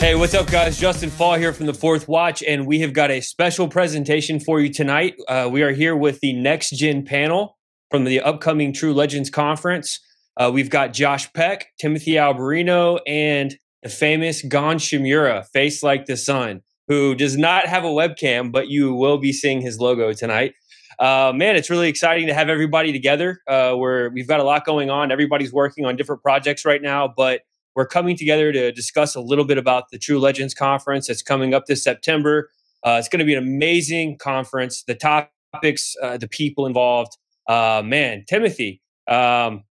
Hey, what's up, guys? Justen Faull here from the Fourth Watch, and we have got a special presentation for you tonight. Uh, we are here with the Next Gen panel from the upcoming True Legends Conference. Uh, we've got Josh Peck, Timothy Alberino, and the famous Gonz Shimura, Face Like the Sun, who does not have a webcam, but you will be seeing his logo tonight. Uh, man, it's really exciting to have everybody together. Uh, where we've got a lot going on. Everybody's working on different projects right now, but we're coming together to discuss a little bit about the True Legends Conference that's coming up this September. Uh, it's going to be an amazing conference. The topics, uh, the people involved. Uh, man, Timothy, um,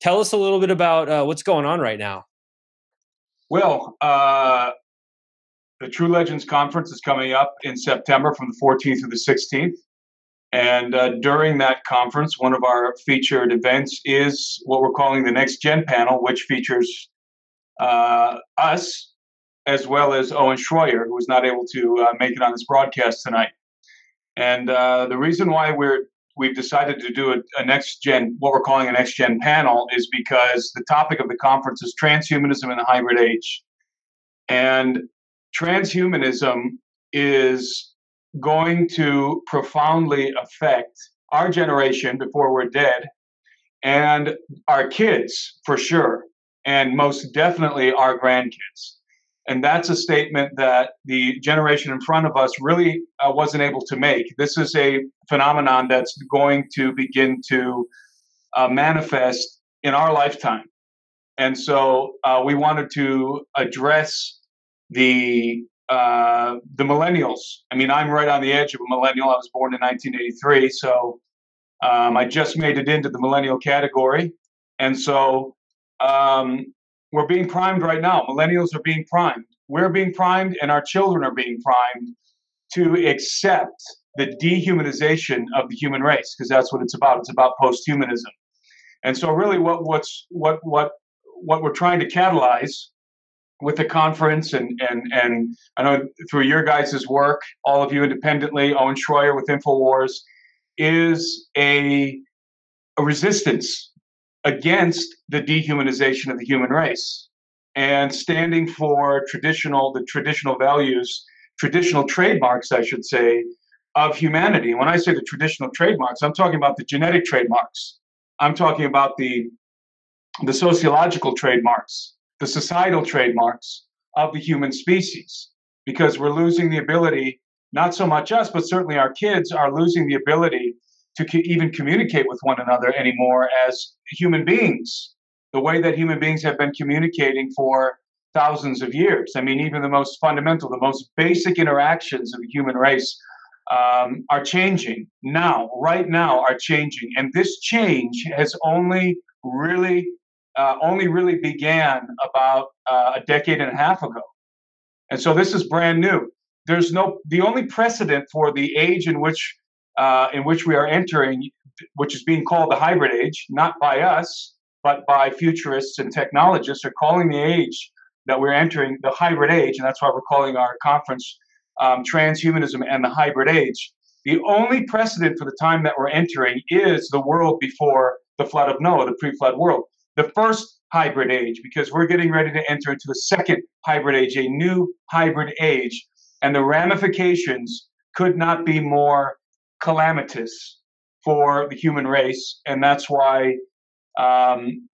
tell us a little bit about uh, what's going on right now. Well, uh, the True Legends Conference is coming up in September from the 14th to the 16th. And uh, during that conference, one of our featured events is what we're calling the Next Gen panel, which features uh, us, as well as Owen Schroyer, who was not able to uh, make it on this broadcast tonight. And uh, the reason why we're we've decided to do a, a, next gen, what we're calling a next gen panel, is because the topic of the conference is transhumanism in the hybrid age, and transhumanism is going to profoundly affect our generation before we're dead and our kids for sure and most definitely our grandkids. And that's a statement that the generation in front of us really uh, wasn't able to make. This is a phenomenon that's going to begin to uh, manifest in our lifetime. And so uh, we wanted to address the uh, the millennials. I mean, I'm right on the edge of a millennial. I was born in 1983, so um, I just made it into the millennial category. And so um, we're being primed right now. Millennials are being primed. We're being primed, and our children are being primed to accept the dehumanization of the human race, because that's what it's about. It's about post-humanism. And so, really, what what's what what what we're trying to catalyze with the conference, and and and I know through your guys' work, all of you independently, Owen Schroyer with Infowars, is a a resistance against the dehumanization of the human race and standing for traditional the traditional values traditional trademarks i should say of humanity. When i say the traditional trademarks i'm talking about the genetic trademarks. I'm talking about the the sociological trademarks the societal trademarks of the human species because we're losing the ability not so much us but certainly our kids are losing the ability to co- even communicate with one another anymore as human beings, the way that human beings have been communicating for thousands of years. I mean, even the most fundamental, the most basic interactions of the human race um, are changing now, right now, are changing. And this change has only really, uh, only really began about uh, a decade and a half ago. And so this is brand new. There's no, the only precedent for the age in which uh, in which we are entering, which is being called the hybrid age, not by us, but by futurists and technologists, are calling the age that we're entering the hybrid age, and that's why we're calling our conference um, Transhumanism and the Hybrid Age. The only precedent for the time that we're entering is the world before the flood of Noah, the pre flood world. The first hybrid age, because we're getting ready to enter into a second hybrid age, a new hybrid age, and the ramifications could not be more calamitous for the human race, and that's why um,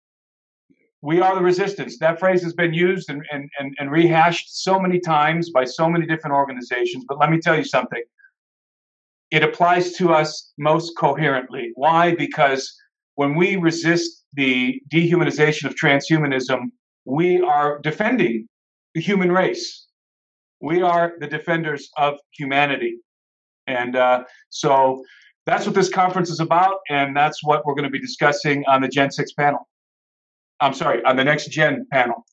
we are the resistance. That phrase has been used and, and, and, and rehashed so many times by so many different organizations. But let me tell you something it applies to us most coherently. Why? Because when we resist the dehumanization of transhumanism, we are defending the human race. We are the defenders of humanity. And uh, so that's what this conference is about, and that's what we're going to be discussing on the Gen 6 panel. I'm sorry, on the next gen panel.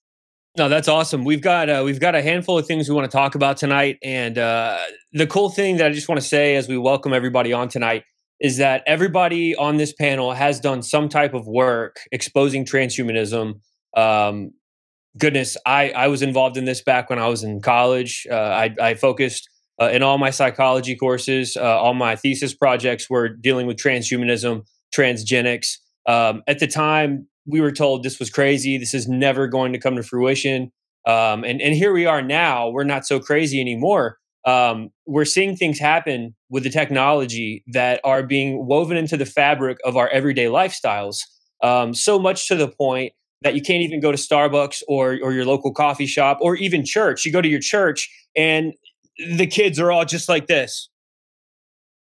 No, that's awesome. We've got uh, we've got a handful of things we want to talk about tonight, and uh, the cool thing that I just want to say as we welcome everybody on tonight is that everybody on this panel has done some type of work exposing transhumanism. Um, goodness, I I was involved in this back when I was in college. Uh, I, I focused uh, in all my psychology courses, uh, all my thesis projects were dealing with transhumanism, transgenics. Um, at the time, we were told this was crazy. This is never going to come to fruition. Um, and and here we are now. We're not so crazy anymore. Um, we're seeing things happen with the technology that are being woven into the fabric of our everyday lifestyles. Um, so much to the point that you can't even go to Starbucks or or your local coffee shop or even church. You go to your church and the kids are all just like this.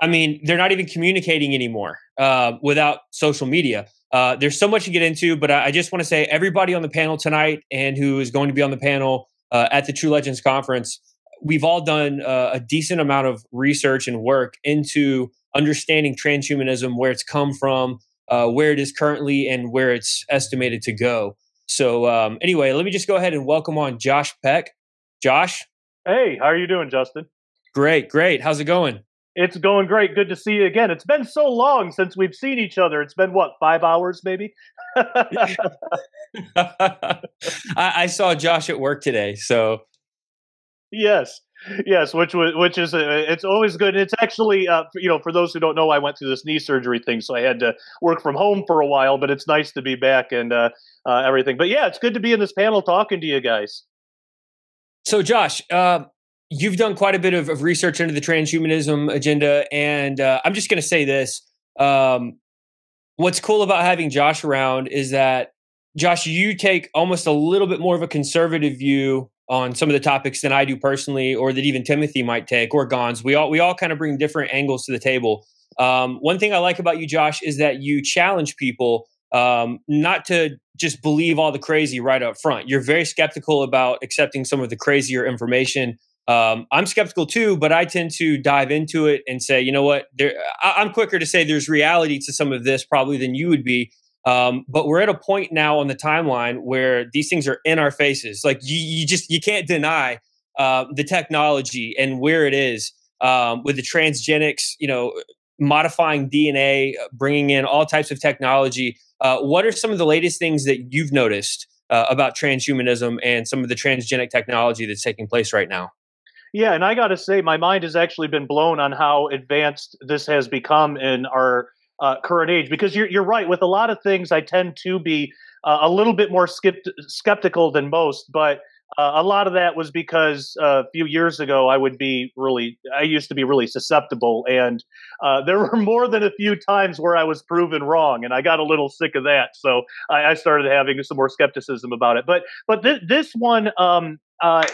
I mean, they're not even communicating anymore uh, without social media. Uh, there's so much to get into, but I, I just want to say everybody on the panel tonight and who is going to be on the panel uh, at the True Legends Conference, we've all done uh, a decent amount of research and work into understanding transhumanism, where it's come from, uh, where it is currently, and where it's estimated to go. So, um, anyway, let me just go ahead and welcome on Josh Peck. Josh. Hey, how are you doing, Justen? Great, great. How's it going? It's going great. Good to see you again. It's been so long since we've seen each other. It's been what, five hours maybe? I, I, saw Josh at work today, so yes, yes, which was which is uh, it's always good. It's actually uh, you know for those who don't know, I went through this knee surgery thing, so I had to work from home for a while. But it's nice to be back and uh, uh everything. But yeah, it's good to be in this panel talking to you guys. So, Josh, uh, you've done quite a bit of, of research into the transhumanism agenda, and uh, I'm just going to say this: um, what's cool about having Josh around is that Josh, you take almost a little bit more of a conservative view on some of the topics than I do personally, or that even Timothy might take, or Gonz. We all we all kind of bring different angles to the table. Um, one thing I like about you, Josh, is that you challenge people um, not to just believe all the crazy right up front. You're very skeptical about accepting some of the crazier information um, I'm skeptical too, but I tend to dive into it and say, you know what, there, I, am quicker to say there's reality to some of this probably than you would be. Um, but we're at a point now on the timeline where these things are in our faces. Like you, you just you can't deny uh, the technology and where it is um, with the transgenics. You know, modifying DNA, bringing in all types of technology. Uh, what are some of the latest things that you've noticed uh, about transhumanism and some of the transgenic technology that's taking place right now? Yeah, and I got to say, my mind has actually been blown on how advanced this has become in our uh, current age. Because you're you're right. With a lot of things, I tend to be uh, a little bit more skept- skeptical than most, but. Uh, a lot of that was because uh, a few years ago I would be really, I used to be really susceptible, and uh, there were more than a few times where I was proven wrong, and I got a little sick of that. So I, I started having some more skepticism about it. But but th- this one, um, uh,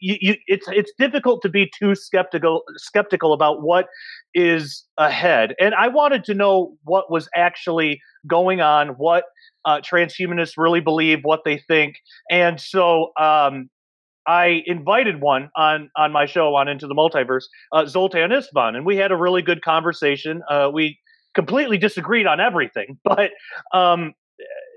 you, you, it's it's difficult to be too skeptical skeptical about what is ahead. And I wanted to know what was actually going on, what uh, transhumanists really believe, what they think, and so um, I invited one on on my show on Into the Multiverse, uh, Zoltan Istvan, and we had a really good conversation. Uh, we completely disagreed on everything, but um,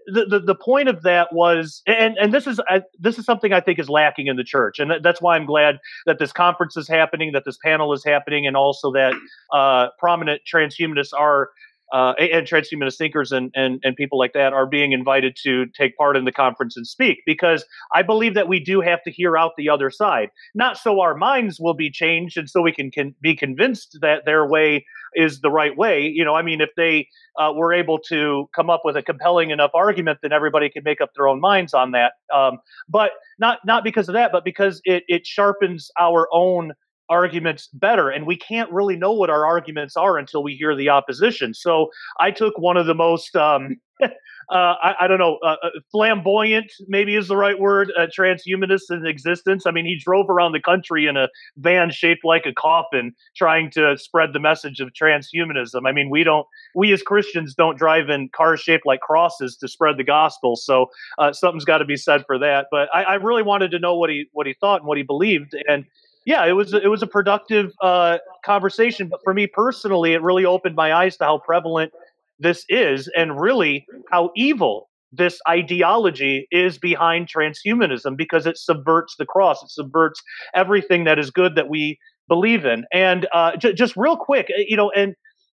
the, the, point of that was, and and this is uh, this is something I think is lacking in the church, and that's why I'm glad that this conference is happening, that this panel is happening, and also that uh, prominent transhumanists are uh, and transhumanist thinkers and, and, and people like that are being invited to take part in the conference and speak. Because I believe that we do have to hear out the other side, not so our minds will be changed and so we can, can be convinced that their way is the right way. You know, I mean, if they uh, were able to come up with a compelling enough argument, then everybody could make up their own minds on that. Um, but not not because of that, but because it it sharpens our own arguments better and we can't really know what our arguments are until we hear the opposition so i took one of the most um, uh, I, I, don't know, uh, uh, flamboyant maybe is the right word, uh, transhumanist in existence. I mean, he drove around the country in a van shaped like a coffin, trying to spread the message of transhumanism. I mean, we don't, we as Christians don't drive in cars shaped like crosses to spread the gospel. So uh, something's got to be said for that. But I, I really wanted to know what he what he thought and what he believed, and yeah, it was it was a productive uh, conversation. But for me personally, it really opened my eyes to how prevalent this is, and really how evil this ideology is behind transhumanism because it subverts the cross, it subverts everything that is good that we believe in. And uh, j- just real quick, you know, and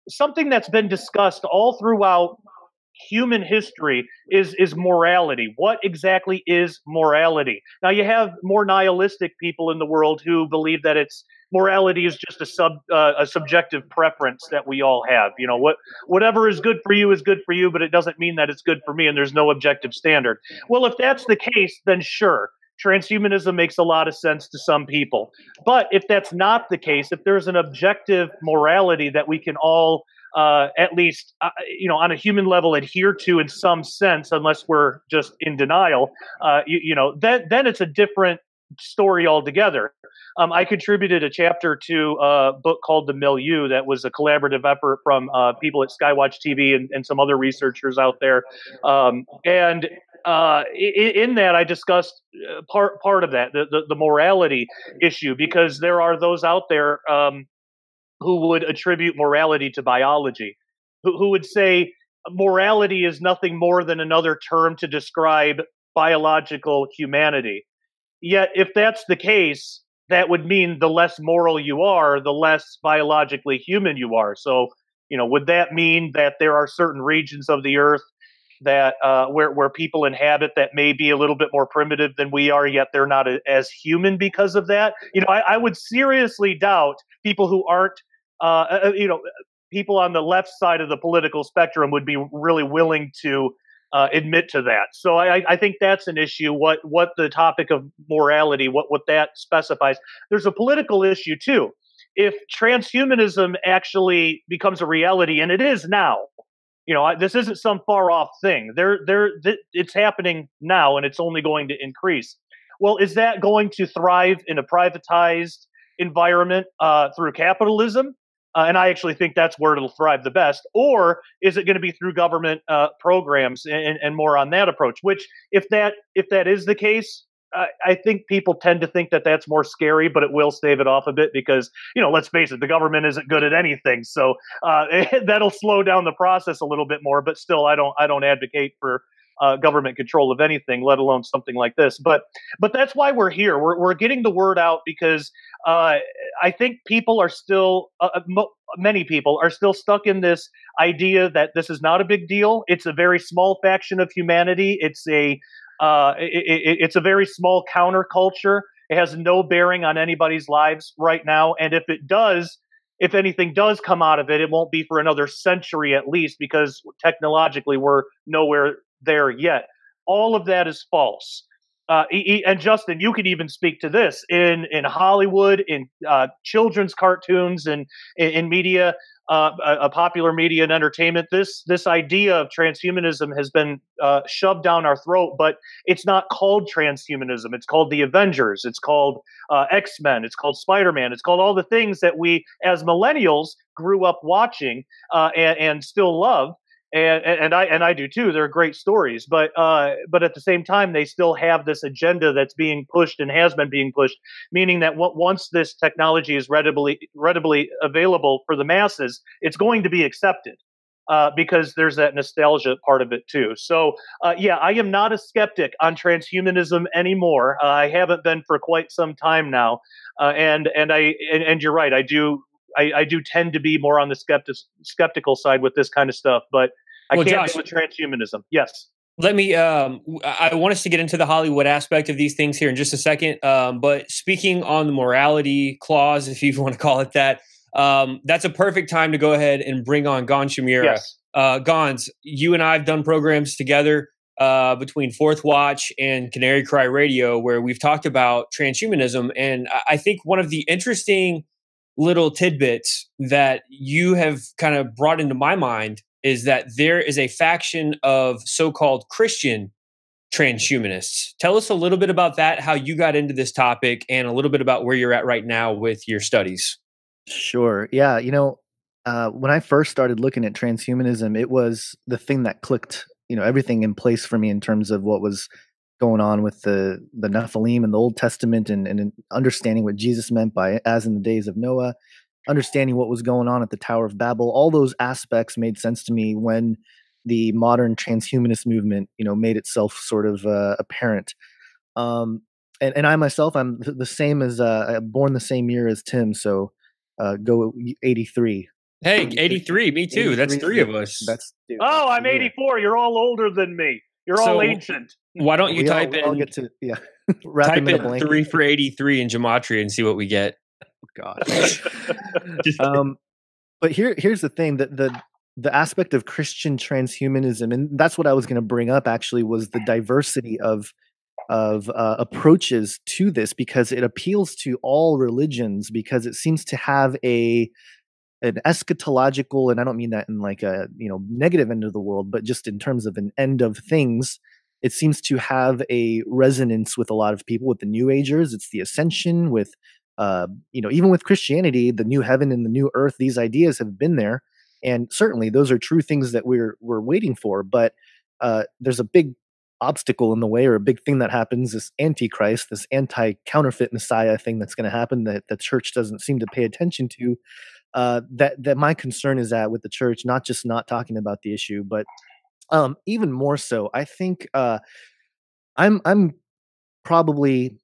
something that's been discussed all throughout human history is is morality. What exactly is morality? Now you have more nihilistic people in the world who believe that it's morality is just a sub uh, a subjective preference that we all have. You know, what whatever is good for you is good for you, but it doesn't mean that it's good for me and there's no objective standard. Well, if that's the case, then sure. transhumanism makes a lot of sense to some people. But if that's not the case, if there's an objective morality that we can all uh, at least uh, you know on a human level adhere to in some sense, unless we're just in denial, uh, you, you, know, then then it's a different story altogether. Um, I contributed a chapter to a book called The Milieu that was a collaborative effort from uh, people at Skywatch TV and, and, some other researchers out there. Um, and uh, in, that, I discussed uh, part part of that, the, the, the, morality issue, because there are those out there um, who would attribute morality to biology, who, who would say morality is nothing more than another term to describe biological humanity. Yet, if that's the case, that would mean the less moral you are, the less biologically human you are. So, you know, would that mean that there are certain regions of the earth that uh, where where people inhabit that may be a little bit more primitive than we are, yet they're not a, as human because of that? You know, I, I, would seriously doubt people who aren't, uh, uh, you know, people on the left side of the political spectrum would be really willing to uh, admit to that. So I, I, think that's an issue. What what the topic of morality, what what that specifies. There's a political issue too. If transhumanism actually becomes a reality, and it is now, you know, this isn't some far off thing. There, there, th- it's happening now, and it's only going to increase. Well, is that going to thrive in a privatized environment uh, through capitalism? Uh, and I actually think that's where it'll thrive the best. Or is it going to be through government uh, programs and, and, more on that approach? Which, if that if that is the case, I, I think people tend to think that that's more scary, but it will stave it off a bit because you know, let's face it, the government isn't good at anything, so uh, that'll slow down the process a little bit more. But still, I don't I don't advocate for uh, government control of anything, let alone something like this. But but that's why we're here. We're we're getting the word out because uh, I think people are still uh, uh mo- many people are still stuck in this idea that this is not a big deal. It's a very small faction of humanity. It's a uh, it, it, it's a very small counterculture. It has no bearing on anybody's lives right now, and if it does, if anything does come out of it, it won't be for another century at least because technologically we're nowhere there yet. All of that is false. Uh, and Justen, you could even speak to this in in Hollywood, in uh, children's cartoons, and in, in media, uh, a, popular media and entertainment. This this idea of transhumanism has been uh, shoved down our throat, but it's not called transhumanism. It's called the Avengers. It's called uh, X Men. It's called Spider Man. It's called all the things that we, as millennials, grew up watching uh, and, and still love and, and I and I do too. They're great stories, but uh, but at the same time, they still have this agenda that's being pushed and has been being pushed, meaning that once this technology is readily readily available for the masses, it's going to be accepted. Uh, because there's that nostalgia part of it too. So, uh, yeah, I am not a skeptic on transhumanism anymore. Uh, I haven't been for quite some time now, uh, and and I and, and, you're right. I do I, I, do tend to be more on the skeptic, skeptical side with this kind of stuff, but I well, can't Josh, with transhumanism. Yes. Let me. Um, I want us to get into the Hollywood aspect of these things here in just a second. Um, but speaking on the morality clause, if you want to call it that, um, that's a perfect time to go ahead and bring on Gonz Shimura. Yes. Uh, Gonz, you and I have done programs together uh, between Fourth Watch and Canary Cry Radio, where we've talked about transhumanism. And I think one of the interesting little tidbits that you have kind of brought into my mind is that there is a faction of so-called Christian transhumanists. Tell us a little bit about that, how you got into this topic, and a little bit about where you're at right now with your studies. Sure. Yeah. You know, uh, when I first started looking at transhumanism, it was the thing that clicked, you know, everything in place for me in terms of what was going on with the the Nephilim and the Old Testament and, and understanding what Jesus meant by as in the days of Noah, understanding what was going on at the Tower of Babel. All those aspects made sense to me when the modern transhumanist movement, you know, made itself sort of uh, apparent. Um, and, and I myself, I'm the same as uh, born the same year as Tim, so uh, go 83. Hey, 83, me too. 83. That's three of us. That's dude, oh, I'm 84. You're all older than me. You're so, all ancient. Why don't you we type all, in? get to yeah. type in, in three for 83 in gematria and see what we get. Oh, gosh. um, but here, here's the thing that the the aspect of Christian transhumanism, and that's what I was going to bring up. Actually, was the diversity of of uh, approaches to this because it appeals to all religions because it seems to have a an eschatological and i don't mean that in like a you know negative end of the world but just in terms of an end of things it seems to have a resonance with a lot of people with the new agers. It's the ascension with uh, you know even with christianity the new heaven and the new earth these ideas have been there. And certainly those are true things that we're we're waiting for but uh, there's a big obstacle in the way or a big thing that happens this antichrist this anti-counterfeit messiah thing that's going to happen that the church doesn't seem to pay attention to uh, that that my concern is that with the church not just not talking about the issue but um, even more so i think uh, i'm i'm probably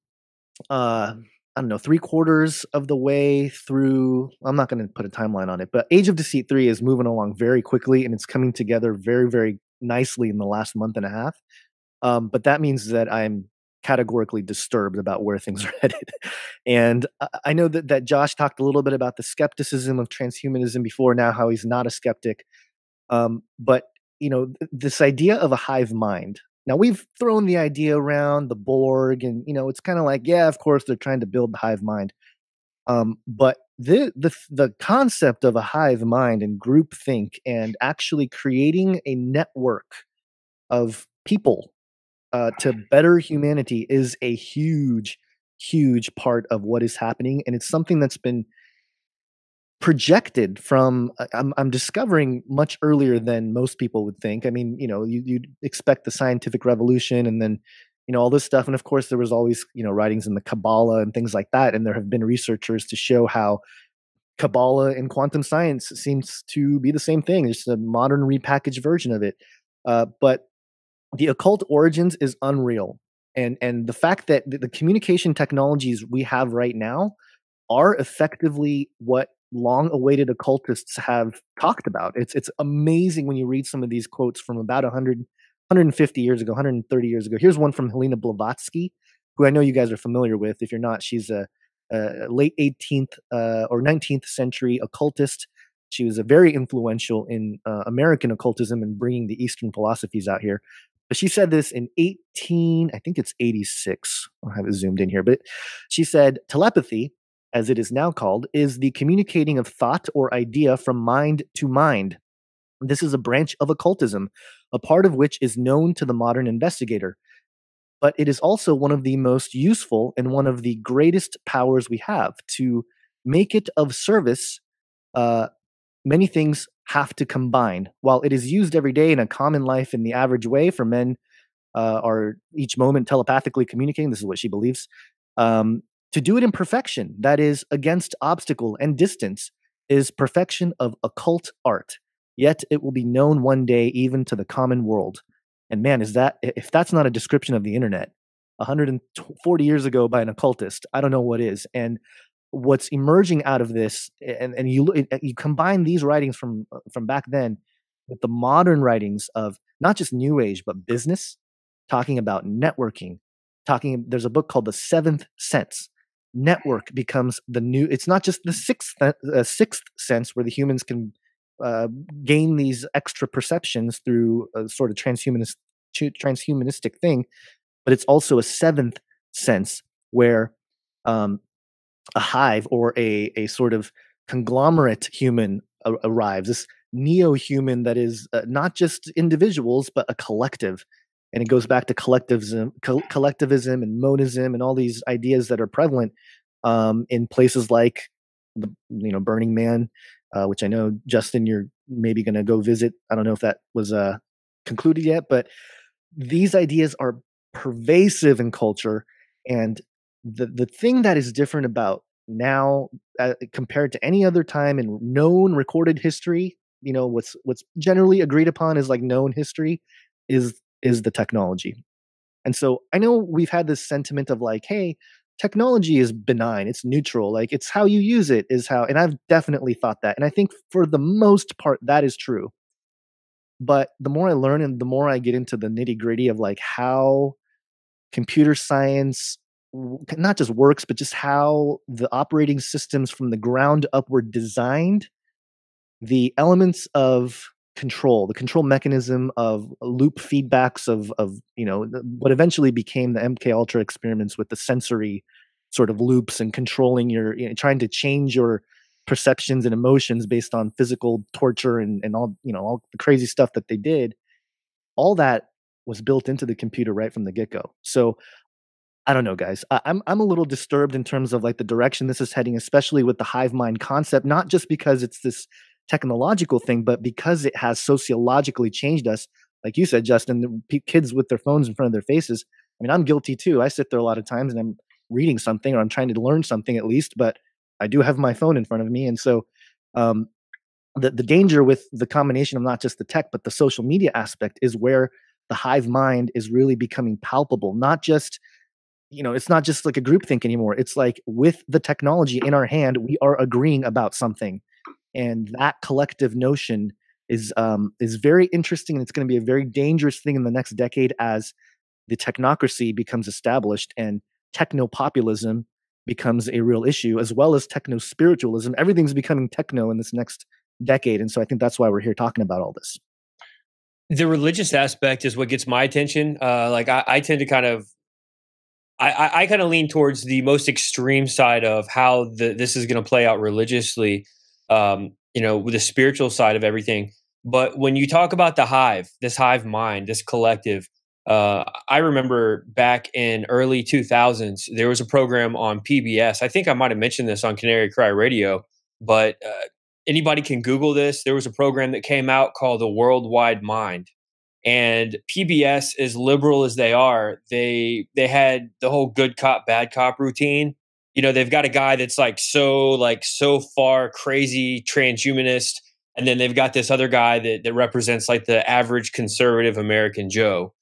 uh, I don't know, three quarters of the way through. I'm not going to put a timeline on it, but Age of Deceit 3 is moving along very quickly and it's coming together very, very nicely in the last month and a half. Um, but that means that I'm categorically disturbed about where things are headed. And I know that, that Josh talked a little bit about the skepticism of transhumanism before now, how he's not a skeptic. Um, but, you know, th- this idea of a hive mind, now we've thrown the idea around the Borg, and you know it's kind of like, yeah, of course they're trying to build the hive mind, um, but the the the concept of a hive mind and group think and actually creating a network of people uh, to better humanity is a huge, huge part of what is happening, and it's something that's been projected from uh, I'm, I'm discovering much earlier than most people would think. I mean you know you, you'd expect the scientific revolution and then you know all this stuff. And of course there was always you know writings in the kabbalah and things like that. And there have been researchers to show how kabbalah and quantum science seems to be the same thing. It's a modern repackaged version of it. Uh, but the occult origins is unreal. And and the fact that the communication technologies we have right now are effectively what long awaited occultists have talked about. It's it's amazing when you read some of these quotes from about 100 150 years ago, 130 years ago. Here's one from Helena Blavatsky, who I know you guys are familiar with. If you're not, she's a, a late 18th uh, or 19th century occultist. She was a very influential in uh, American occultism and bringing the Eastern philosophies out here. But she said this in 18, I think it's 86. I'll have it zoomed in here, but she said telepathy as it is now called, is the communicating of thought or idea from mind to mind. This is a branch of occultism, a part of which is known to the modern investigator. But it is also one of the most useful and one of the greatest powers we have. To make it of service, uh, many things have to combine. While it is used every day in a common life in the average way for men uh, are each moment telepathically communicating, this is what she believes. Um, to do it in perfection, that is, against obstacle and distance, is perfection of occult art. Yet it will be known one day even to the common world. And man, is that, if that's not a description of the internet, 140 years ago by an occultist, I don't know what is. And what's emerging out of this, and, and you, you combine these writings from, uh, from back then with the modern writings of not just New Age, but business, talking about networking, talking, there's a book called The Seventh Sense network becomes the new it's not just the sixth uh, sixth sense where the humans can uh, gain these extra perceptions through a sort of transhumanist transhumanistic thing but it's also a seventh sense where um, a hive or a a sort of conglomerate human a- arrives this neo-human that is uh, not just individuals but a collective and it goes back to collectivism co- collectivism and monism and all these ideas that are prevalent um, in places like the you know burning man uh, which i know justen you're maybe going to go visit. I don't know if that was uh, concluded yet but these ideas are pervasive in culture and the the thing that is different about now uh, compared to any other time in known recorded history you know what's what's generally agreed upon is like known history is is the technology. And so I know we've had this sentiment of like, hey, technology is benign, it's neutral, like it's how you use it is how, and I've definitely thought that. And I think for the most part, that is true. But the more I learn and the more I get into the nitty gritty of like how computer science not just works, but just how the operating systems from the ground up were designed, the elements of control, the control mechanism of loop feedbacks of of you know what eventually became the MK Ultra experiments with the sensory sort of loops and controlling your you know, trying to change your perceptions and emotions based on physical torture and and all you know all the crazy stuff that they did. All that was built into the computer right from the get go. So I don't know, guys. I, I'm I'm a little disturbed in terms of like the direction this is heading, especially with the hive mind concept. Not just because it's this technological thing, but because it has sociologically changed us. Like you said, Justen, kids with their phones in front of their faces. I mean, I'm guilty too. I sit there a lot of times and I'm reading something or I'm trying to learn something at least, but I do have my phone in front of me, and so um, the the danger with the combination of not just the tech but the social media aspect is where the hive mind is really becoming palpable. Not just you know, it's not just like a group think anymore. It's like with the technology in our hand, we are agreeing about something and that collective notion is um, is very interesting and it's going to be a very dangerous thing in the next decade as the technocracy becomes established and techno populism becomes a real issue as well as techno spiritualism everything's becoming techno in this next decade and so i think that's why we're here talking about all this. The religious aspect is what gets my attention uh, like I, I tend to kind of I, I, kind of lean towards the most extreme side of how the, this is going to play out religiously um, you know, with the spiritual side of everything. But when you talk about the hive, this hive mind, this collective, uh, I remember back in early 2000s, there was a program on PBS. I think I might have mentioned this on Canary Cry Radio, but uh, anybody can Google this. There was a program that came out called The Worldwide Mind. And PBS, as liberal as they are, they they had the whole good cop bad cop routine you know they've got a guy that's like so like so far crazy transhumanist and then they've got this other guy that, that represents like the average conservative american joe.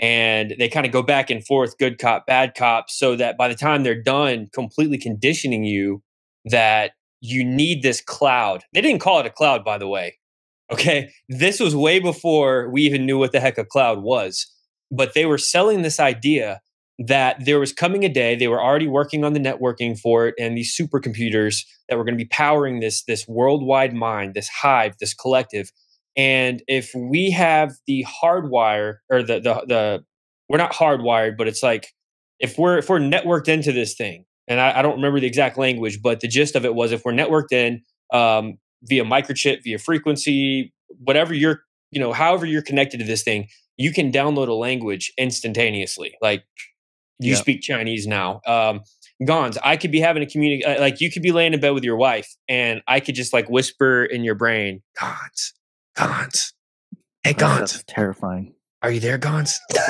And they kind of go back and forth good cop bad cop so that by the time they're done completely conditioning you that you need this cloud. They didn't call it a cloud by the way okay? This was way before we even knew what the heck a cloud was. But they were selling this idea that there was coming a day they were already working on the networking for it and these supercomputers that were going to be powering this this worldwide mind this hive this collective. And if we have the hardwire or the the the we're not hardwired but it's like if we're if we're networked into this thing and I, I don't remember the exact language but the gist of it was if we're networked in um, via microchip via frequency whatever you're you know however you're connected to this thing you can download a language instantaneously. Like you speak Chinese now. Um, Gonz, I could be having a community, uh, like you could be laying in bed with your wife, and I could just like whisper in your brain, Gonz, Gonz, hey Gonz, that's terrifying. Are you there, Gonz? yeah,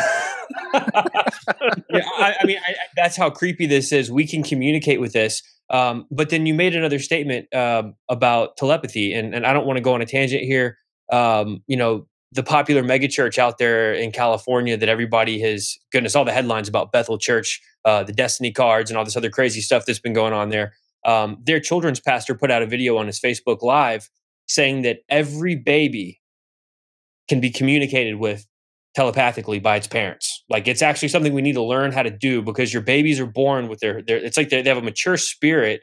I, I mean, I, that's how creepy this is. We can communicate with this, um, but then you made another statement um, about telepathy, and, and I don't want to go on a tangent here. Um, you know, the popular megachurch out there in California that everybody has goodness all the headlines about Bethel Church, uh, the Destiny cards, and all this other crazy stuff that's been going on there. Um, their children's pastor put out a video on his Facebook Live saying that every baby can be communicated with telepathically by its parents. Like it's actually something we need to learn how to do because your babies are born with their, their it's like they, they have a mature spirit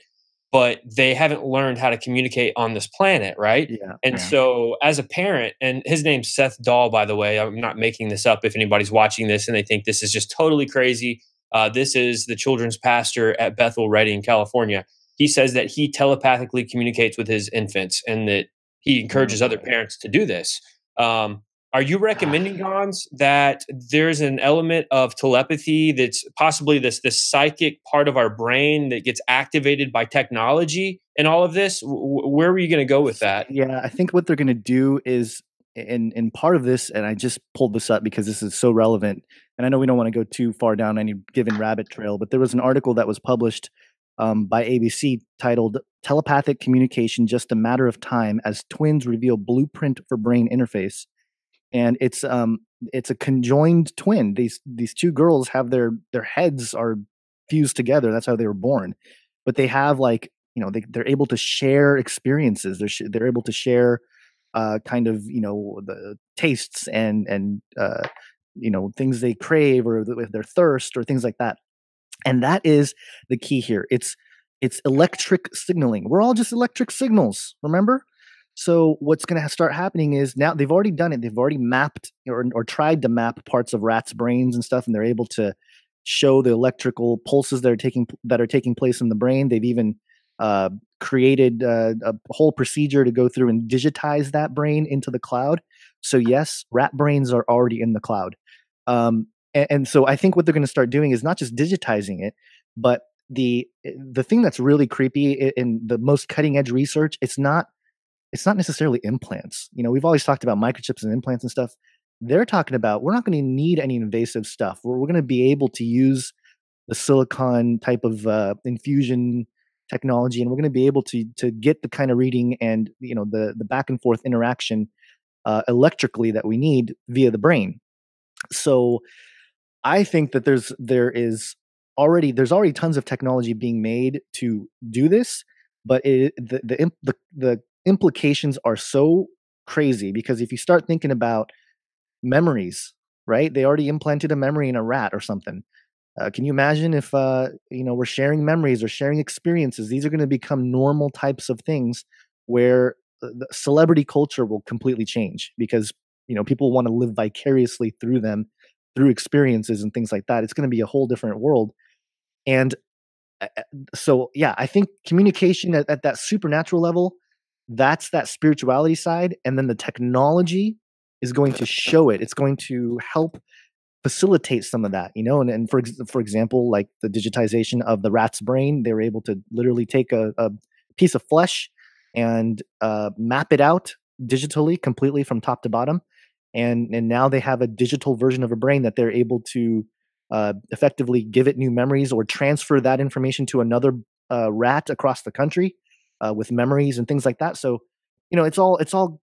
but they haven't learned how to communicate on this planet, right? Yeah. And yeah. so, as a parent, and his name's Seth Dahl, by the way, I'm not making this up. If anybody's watching this and they think this is just totally crazy, uh, this is the children's pastor at Bethel Redding, in California. He says that he telepathically communicates with his infants and that he encourages other parents to do this. Um, are you recommending, Gonz, that there's an element of telepathy that's possibly this this psychic part of our brain that gets activated by technology and all of this? Where are you going to go with that? Yeah, I think what they're going to do is, in in part of this, and I just pulled this up because this is so relevant. And I know we don't want to go too far down any given rabbit trail, but there was an article that was published um, by ABC titled "Telepathic Communication: Just a Matter of Time" as twins reveal blueprint for brain interface and it's um it's a conjoined twin. These these two girls have their their heads are fused together. That's how they were born, but they have like you know they they're able to share experiences. They're sh- they're able to share uh kind of you know the tastes and and uh you know things they crave or their thirst or things like that. And that is the key here. It's it's electric signaling. We're all just electric signals. Remember? So what's going to start happening is now they've already done it. They've already mapped or, or tried to map parts of rats' brains and stuff, and they're able to show the electrical pulses that are taking that are taking place in the brain. They've even uh, created uh, a whole procedure to go through and digitize that brain into the cloud. So yes, rat brains are already in the cloud. Um, and, and so I think what they're going to start doing is not just digitizing it, but the the thing that's really creepy in the most cutting edge research, it's not it's not necessarily implants. You know, we've always talked about microchips and implants and stuff. They're talking about we're not going to need any invasive stuff. We're, we're going to be able to use the silicon type of uh, infusion technology, and we're going to be able to to get the kind of reading and you know the the back and forth interaction uh, electrically that we need via the brain. So, I think that there's there is already there's already tons of technology being made to do this, but it, the, the the the implications are so crazy because if you start thinking about memories, right? They already implanted a memory in a rat or something. Uh, can you imagine if uh, you know we're sharing memories or sharing experiences? These are going to become normal types of things where celebrity culture will completely change because you know people want to live vicariously through them through experiences and things like that. It's going to be a whole different world. And so, yeah, I think communication at, at that supernatural level that's that spirituality side and then the technology is going to show it it's going to help facilitate some of that you know and, and for for example like the digitization of the rat's brain they were able to literally take a, a piece of flesh and uh, map it out digitally completely from top to bottom and and now they have a digital version of a brain that they're able to uh, effectively give it new memories or transfer that information to another uh, rat across the country uh, with memories and things like that. So, you know, it's all it's all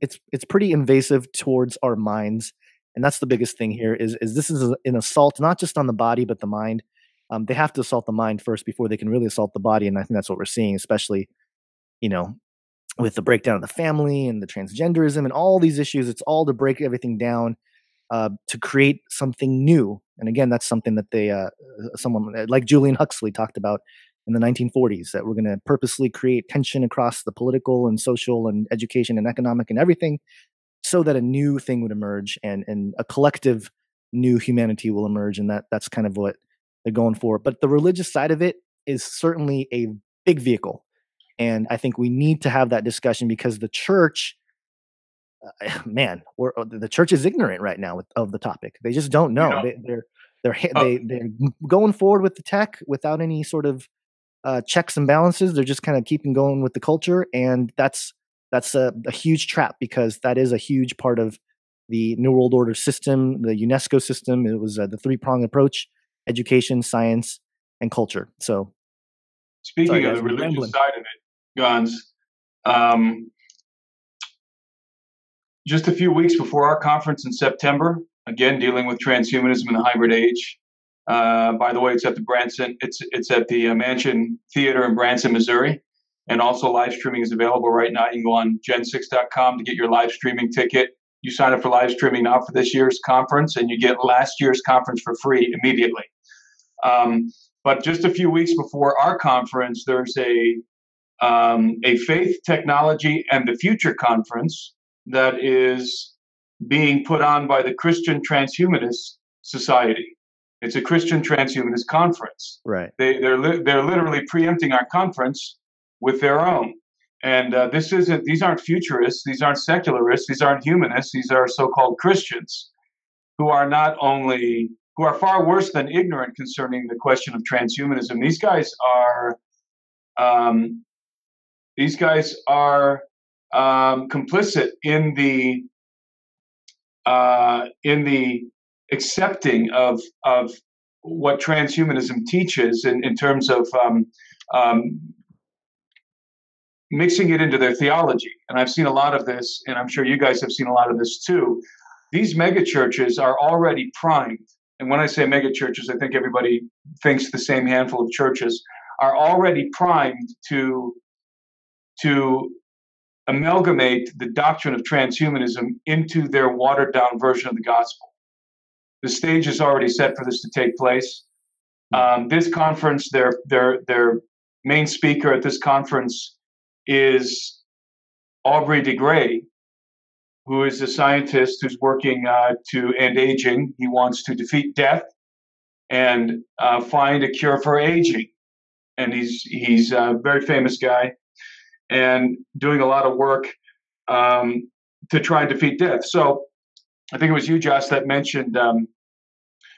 it's it's pretty invasive towards our minds, and that's the biggest thing here. Is is this is an assault not just on the body but the mind. Um, they have to assault the mind first before they can really assault the body, and I think that's what we're seeing, especially, you know, with the breakdown of the family and the transgenderism and all these issues. It's all to break everything down uh, to create something new. And again, that's something that they, uh, someone like Julian Huxley talked about in the 1940s that we're going to purposely create tension across the political and social and education and economic and everything so that a new thing would emerge and and a collective new humanity will emerge and that that's kind of what they're going for. But the religious side of it is certainly a big vehicle and i think we need to have that discussion because the church uh, man or uh, the church is ignorant right now with, of the topic. They just don't know, you know they, they're they're uh, they, they're going forward with the tech without any sort of uh, checks and balances. They're just kind of keeping going with the culture, and that's that's a, a huge trap because that is a huge part of the New World Order system, the UNESCO system. It was uh, the three prong approach: education, science, and culture. So, speaking sorry, of the religious rambling. side of it, Gonz, um, just a few weeks before our conference in September, again dealing with transhumanism in the hybrid age. Uh, by the way, it's at the Branson. It's it's at the uh, Mansion Theater in Branson, Missouri, and also live streaming is available right now. You can go on gen6.com to get your live streaming ticket. You sign up for live streaming now for this year's conference, and you get last year's conference for free immediately. Um, but just a few weeks before our conference, there's a um, a faith, technology, and the future conference that is being put on by the Christian Transhumanist Society. It's a Christian transhumanist conference. Right. They, they're li- they're literally preempting our conference with their own. And uh, this isn't; these aren't futurists. These aren't secularists. These aren't humanists. These are so-called Christians, who are not only who are far worse than ignorant concerning the question of transhumanism. These guys are, um, these guys are um, complicit in the uh, in the accepting of of what transhumanism teaches in, in terms of um, um, mixing it into their theology. And I've seen a lot of this, and I'm sure you guys have seen a lot of this too. These megachurches are already primed. And when I say megachurches, I think everybody thinks the same handful of churches are already primed to to amalgamate the doctrine of transhumanism into their watered down version of the gospel. The stage is already set for this to take place. Um, this conference, their their their main speaker at this conference is Aubrey de Grey, who is a scientist who's working uh, to end aging. He wants to defeat death and uh, find a cure for aging. And he's he's a very famous guy and doing a lot of work um, to try and defeat death. So I think it was you, Josh, that mentioned um,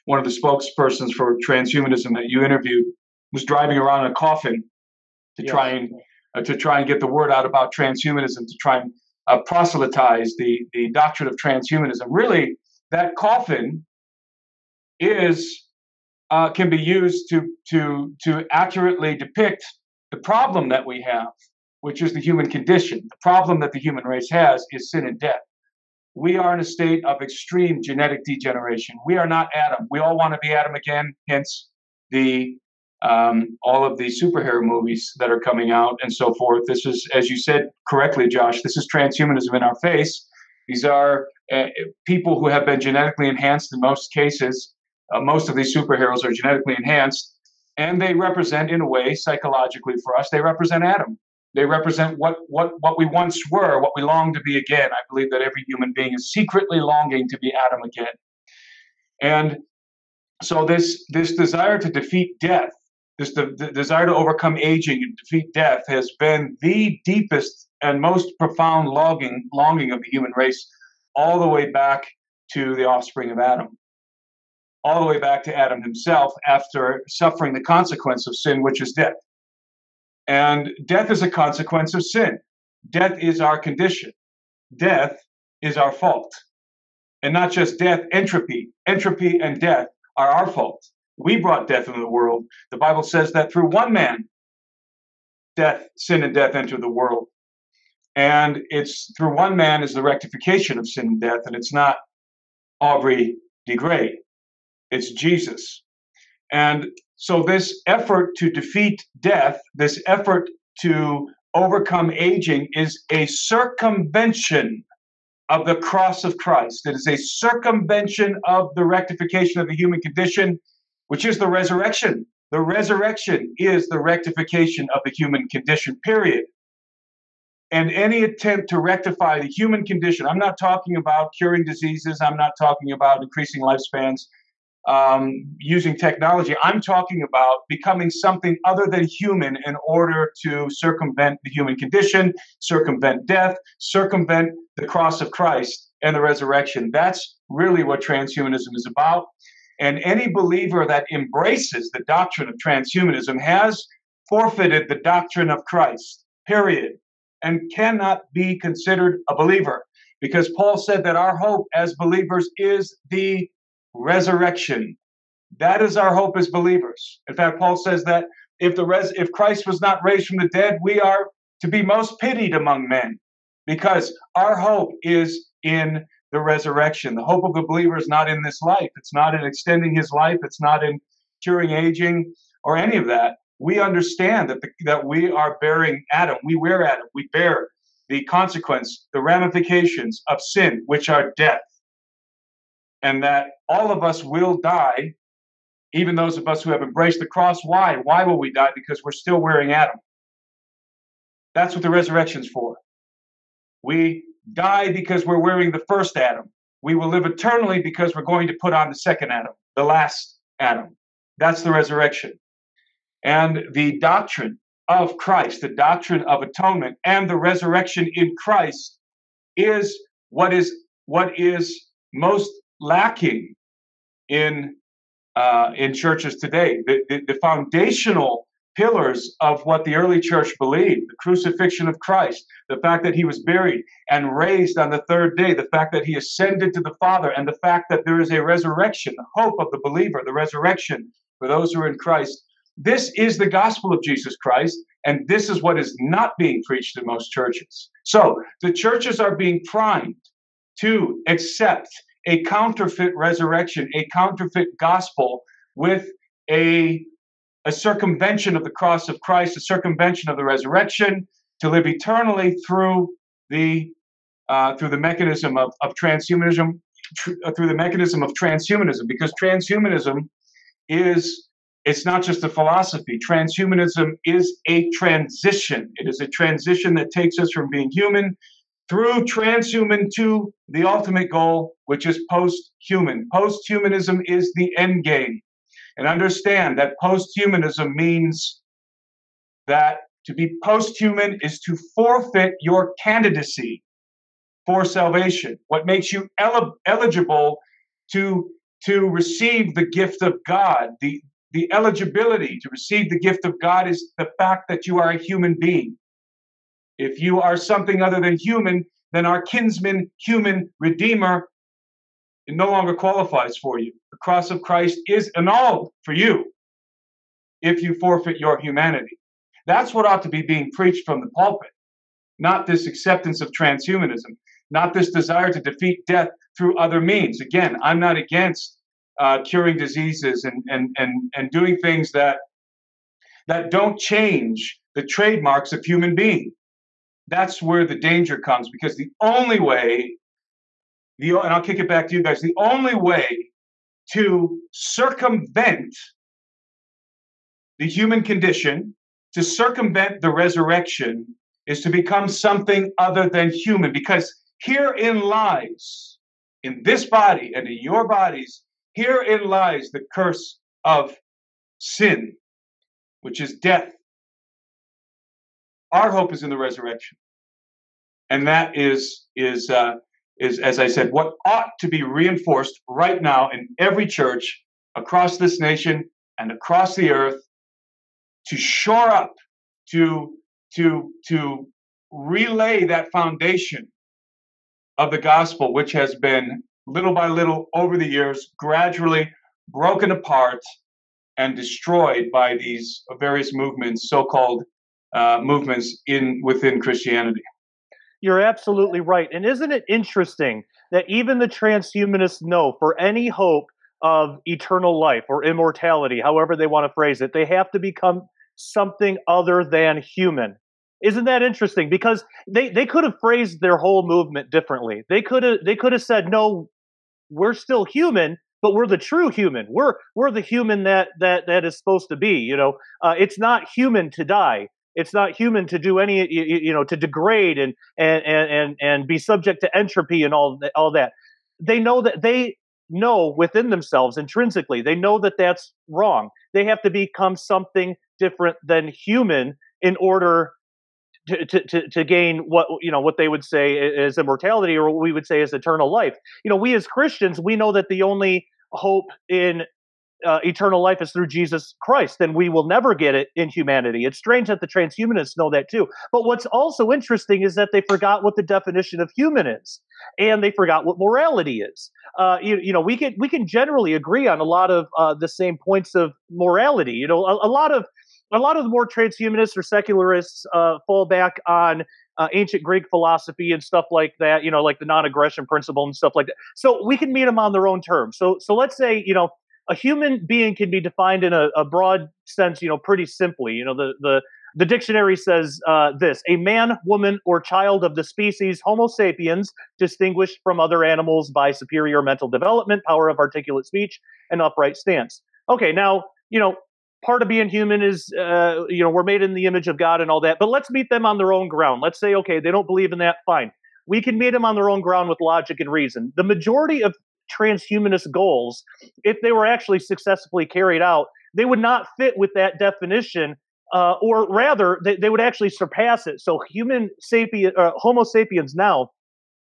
one of the spokespersons for transhumanism that you interviewed was driving around in a coffin to try and uh, to try and get the word out about transhumanism, to try and uh, proselytize the the doctrine of transhumanism. Really, that coffin is uh, can be used to to to accurately depict the problem that we have, which is the human condition. The problem that the human race has is sin and death. We are in a state of extreme genetic degeneration. We are not Adam. We all want to be Adam again. Hence the um, all of the superhero movies that are coming out and so forth. This is, as you said correctly, Josh, this is transhumanism in our face. These are uh, people who have been genetically enhanced in most cases. Uh, most of these superheroes are genetically enhanced, and they represent, in a way, psychologically for us, they represent Adam. They represent what, what, what we once were, what we long to be again. I believe that every human being is secretly longing to be Adam again. And so this, this desire to defeat death this the, the desire to overcome aging and defeat death has been the deepest and most profound longing longing of the human race all the way back to the offspring of Adam all the way back to Adam himself after suffering the consequence of sin which is death and death is a consequence of sin death is our condition death is our fault and not just death entropy entropy and death are our fault we brought death into the world. The Bible says that through one man, death, sin, and death entered the world. And it's through one man is the rectification of sin and death, and it's not Aubrey de Grey, it's Jesus. And so, this effort to defeat death, this effort to overcome aging, is a circumvention of the cross of Christ. It is a circumvention of the rectification of the human condition which is the resurrection. The resurrection is the rectification of the human condition, period. And any attempt to rectify the human condition, I'm not talking about curing diseases, I'm not talking about increasing lifespans, um, using technology. I'm talking about becoming something other than human in order to circumvent the human condition, circumvent death, circumvent the cross of Christ and the resurrection. That's really what transhumanism is about. And any believer that embraces the doctrine of transhumanism has forfeited the doctrine of Christ, period, and cannot be considered a believer. Because Paul said that our hope as believers is the resurrection. That is our hope as believers. In fact, Paul says that if the res- if Christ was not raised from the dead, we are to be most pitied among men because our hope is in the resurrection. The hope of the believer is not in this life. It's not in extending his life. It's not in curing aging or any of that. We understand that the, that we are bearing Adam. We wear Adam. We bear the consequence, the ramifications of sin, which are death, and that all of us will die. Even those of us who have embraced the cross, why? Why will we die? Because we're still wearing Adam. That's what the resurrection's for. We die because we're wearing the first Adam. We will live eternally because we're going to put on the second Adam, the last Adam. That's the resurrection. And the doctrine of Christ, the doctrine of atonement and the resurrection in Christ is what is what is most lacking in uh, in churches today. The, the, the foundational pillars of what the early church believed the crucifixion of Christ, the fact that he was buried and raised on the third day, the fact that he ascended to the Father, and the fact that there is a resurrection, the hope of the believer, the resurrection for those who are in Christ. This is the gospel of Jesus Christ, and this is what is not being preached in most churches. So the churches are being primed to accept a counterfeit resurrection, a counterfeit gospel with a a circumvention of the cross of Christ, a circumvention of the resurrection, to live eternally through the uh, through the mechanism of, of transhumanism, tr- uh, through the mechanism of transhumanism, because transhumanism is it's not just a philosophy. Transhumanism is a transition. It is a transition that takes us from being human through transhuman to the ultimate goal, which is post human. Post humanism is the end game. And understand that post humanism means that to be post human is to forfeit your candidacy for salvation. What makes you el- eligible to, to receive the gift of God, the, the eligibility to receive the gift of God is the fact that you are a human being. If you are something other than human, then our kinsman, human redeemer, it no longer qualifies for you. The cross of Christ is annulled for you if you forfeit your humanity. That's what ought to be being preached from the pulpit, not this acceptance of transhumanism, not this desire to defeat death through other means. Again, I'm not against uh, curing diseases and, and, and, and doing things that, that don't change the trademarks of human being. That's where the danger comes because the only way, the, and I'll kick it back to you guys, the only way to circumvent the human condition, to circumvent the resurrection, is to become something other than human because herein lies, in this body and in your bodies, Herein lies the curse of sin, which is death. Our hope is in the resurrection, and that is is uh, is as I said, what ought to be reinforced right now in every church across this nation and across the earth to shore up, to to to relay that foundation of the gospel, which has been little by little over the years, gradually broken apart and destroyed by these various movements, so-called uh, movements in within Christianity. You're absolutely right. And isn't it interesting that even the transhumanists know for any hope of eternal life or immortality, however they want to phrase it, they have to become something other than human. Isn't that interesting? Because they, they could have phrased their whole movement differently. They could have they could have said, no, we're still human, but we're the true human. We're we're the human that that that is supposed to be. You know, uh, it's not human to die. It's not human to do any you, you know to degrade and and and and be subject to entropy and all all that. They know that they know within themselves intrinsically. They know that that's wrong. They have to become something different than human in order to, to, to gain what you know what they would say is immortality or what we would say is eternal life you know we as christians we know that the only hope in uh, eternal life is through jesus christ and we will never get it in humanity it's strange that the transhumanists know that too but what's also interesting is that they forgot what the definition of human is and they forgot what morality is uh, you, you know we can we can generally agree on a lot of uh, the same points of morality you know a, a lot of a lot of the more transhumanists or secularists uh, fall back on uh, ancient Greek philosophy and stuff like that, you know, like the non-aggression principle and stuff like that. So we can meet them on their own terms. So, so let's say, you know, a human being can be defined in a, a broad sense, you know, pretty simply. You know, the the the dictionary says uh, this: a man, woman, or child of the species Homo sapiens, distinguished from other animals by superior mental development, power of articulate speech, and upright stance. Okay, now you know part of being human is uh, you know we're made in the image of god and all that but let's meet them on their own ground let's say okay they don't believe in that fine we can meet them on their own ground with logic and reason the majority of transhumanist goals if they were actually successfully carried out they would not fit with that definition uh, or rather they, they, would actually surpass it. So human sapien uh, homo sapiens now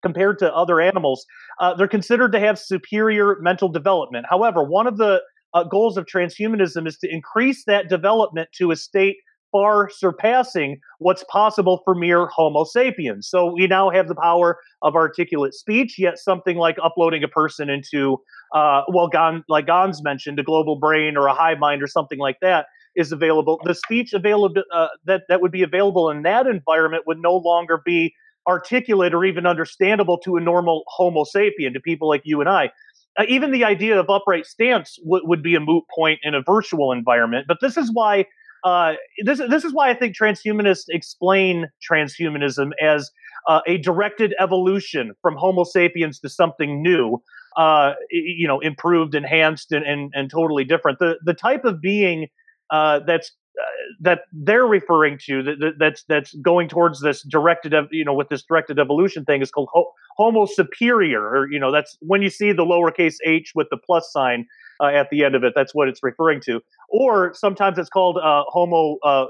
compared to other animals uh, they're considered to have superior mental development. However one of the uh, goals of transhumanism is to increase that development to a state far surpassing what's possible for mere Homo sapiens. So we now have the power of articulate speech, yet something like uploading a person into, uh, well, Gonz, like Gonz mentioned, a global brain or a hive mind or something like that is available. The speech available uh, that that would be available in that environment would no longer be articulate or even understandable to a normal Homo sapien, to people like you and I uh, even the idea of upright stance w- would be a moot point in a virtual environment. But this is why uh, this this is why I think transhumanists explain transhumanism as uh, a directed evolution from Homo sapiens to something new. uh, you know, improved, enhanced, and, and, and totally different. The the type of being uh, that's uh, that they're referring to that, that's that's going towards this directed you know with this directed evolution thing is called ho- homo superior or you know that's when you see the lowercase h with the plus sign uh, at the end of it that's what it's referring to. Or sometimes it's called uh, homo uh,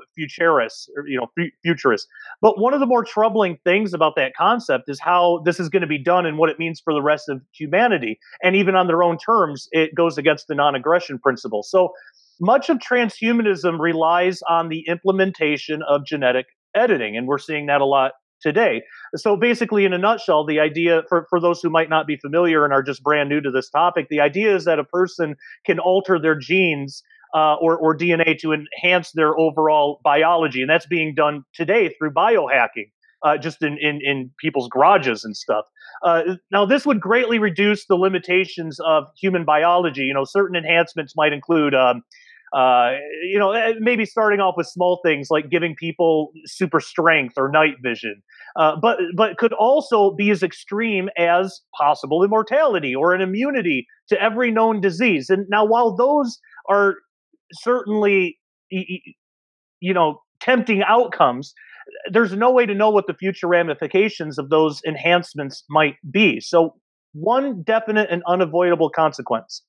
or you know futurist. But one of the more troubling things about that concept is how this is going to be done and what it means for the rest of humanity. And even on their own terms it goes against the non-aggression principle. So much of transhumanism relies on the implementation of genetic editing, and we're seeing that a lot today. So, basically, in a nutshell, the idea for, for those who might not be familiar and are just brand new to this topic, the idea is that a person can alter their genes uh, or, or DNA to enhance their overall biology, and that's being done today through biohacking. Uh, just in, in, in people's garages and stuff. Uh, now, this would greatly reduce the limitations of human biology. You know, certain enhancements might include um, uh, you know, eh, maybe starting off with small things like giving people super strength or night vision, uh, but but could also be as extreme as possible immortality or an immunity to every known disease. And now, while those are certainly, you know, tempting outcomes, there's no way to know what the future ramifications of those enhancements might be. So, one definite and unavoidable consequence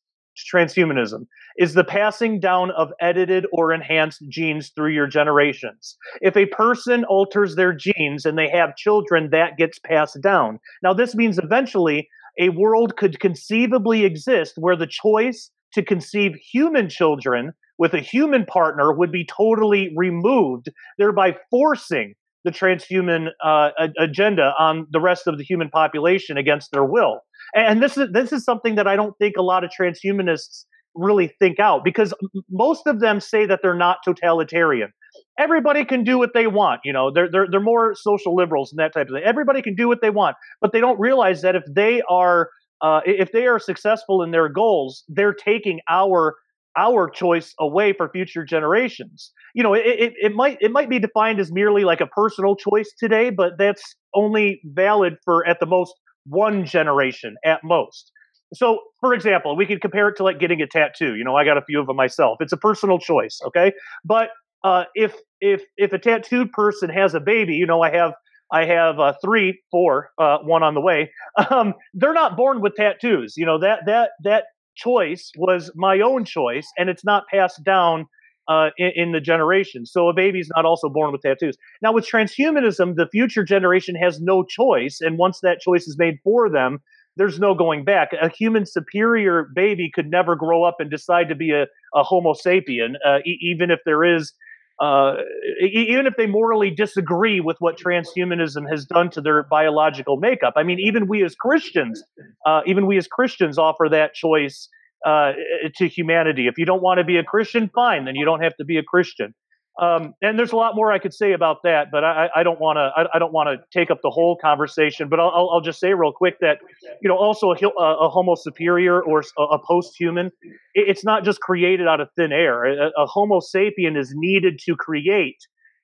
transhumanism is the passing down of edited or enhanced genes through your generations. If a person alters their genes and they have children, that gets passed down. Now, this means eventually a world could conceivably exist where the choice to conceive human children with a human partner would be totally removed, thereby forcing the transhuman uh, agenda on the rest of the human population against their will. And this is this is something that I don't think a lot of transhumanists really think out because most of them say that they're not totalitarian. Everybody can do what they want, you know. They're they're they're more social liberals and that type of thing. Everybody can do what they want, but they don't realize that if they are uh, if they are successful in their goals, they're taking our our choice away for future generations. You know, it, it, it, might it might be defined as merely like a personal choice today, but that's only valid for at the most one generation at most. So, for example, we could compare it to like getting a tattoo. You know, I got a few of them myself. It's a personal choice, okay? But uh, if if if a tattooed person has a baby, you know, I have I have uh, three, four, uh, one on the way. Um, they're not born with tattoos. You know that that that choice was my own choice, and it's not passed down uh, in, in, the generation. So a baby's not also born with tattoos. Now, with transhumanism, the future generation has no choice, and once that choice is made for them, there's no going back. A human superior baby could never grow up and decide to be a, a Homo sapien, uh, e- even if there is. Uh, even if they morally disagree with what transhumanism has done to their biological makeup, I mean, even we as Christians, uh, even we as Christians offer that choice uh, to humanity. If you don't want to be a Christian, fine, then you don't have to be a Christian. Um, and there's a lot more I could say about that, but I, I don't want to. I, I, don't want to take up the whole conversation. But I'll, I'll, just say real quick that you know, also a, a Homo superior or a, post-human, it's not just created out of thin air. A, a Homo sapien is needed to create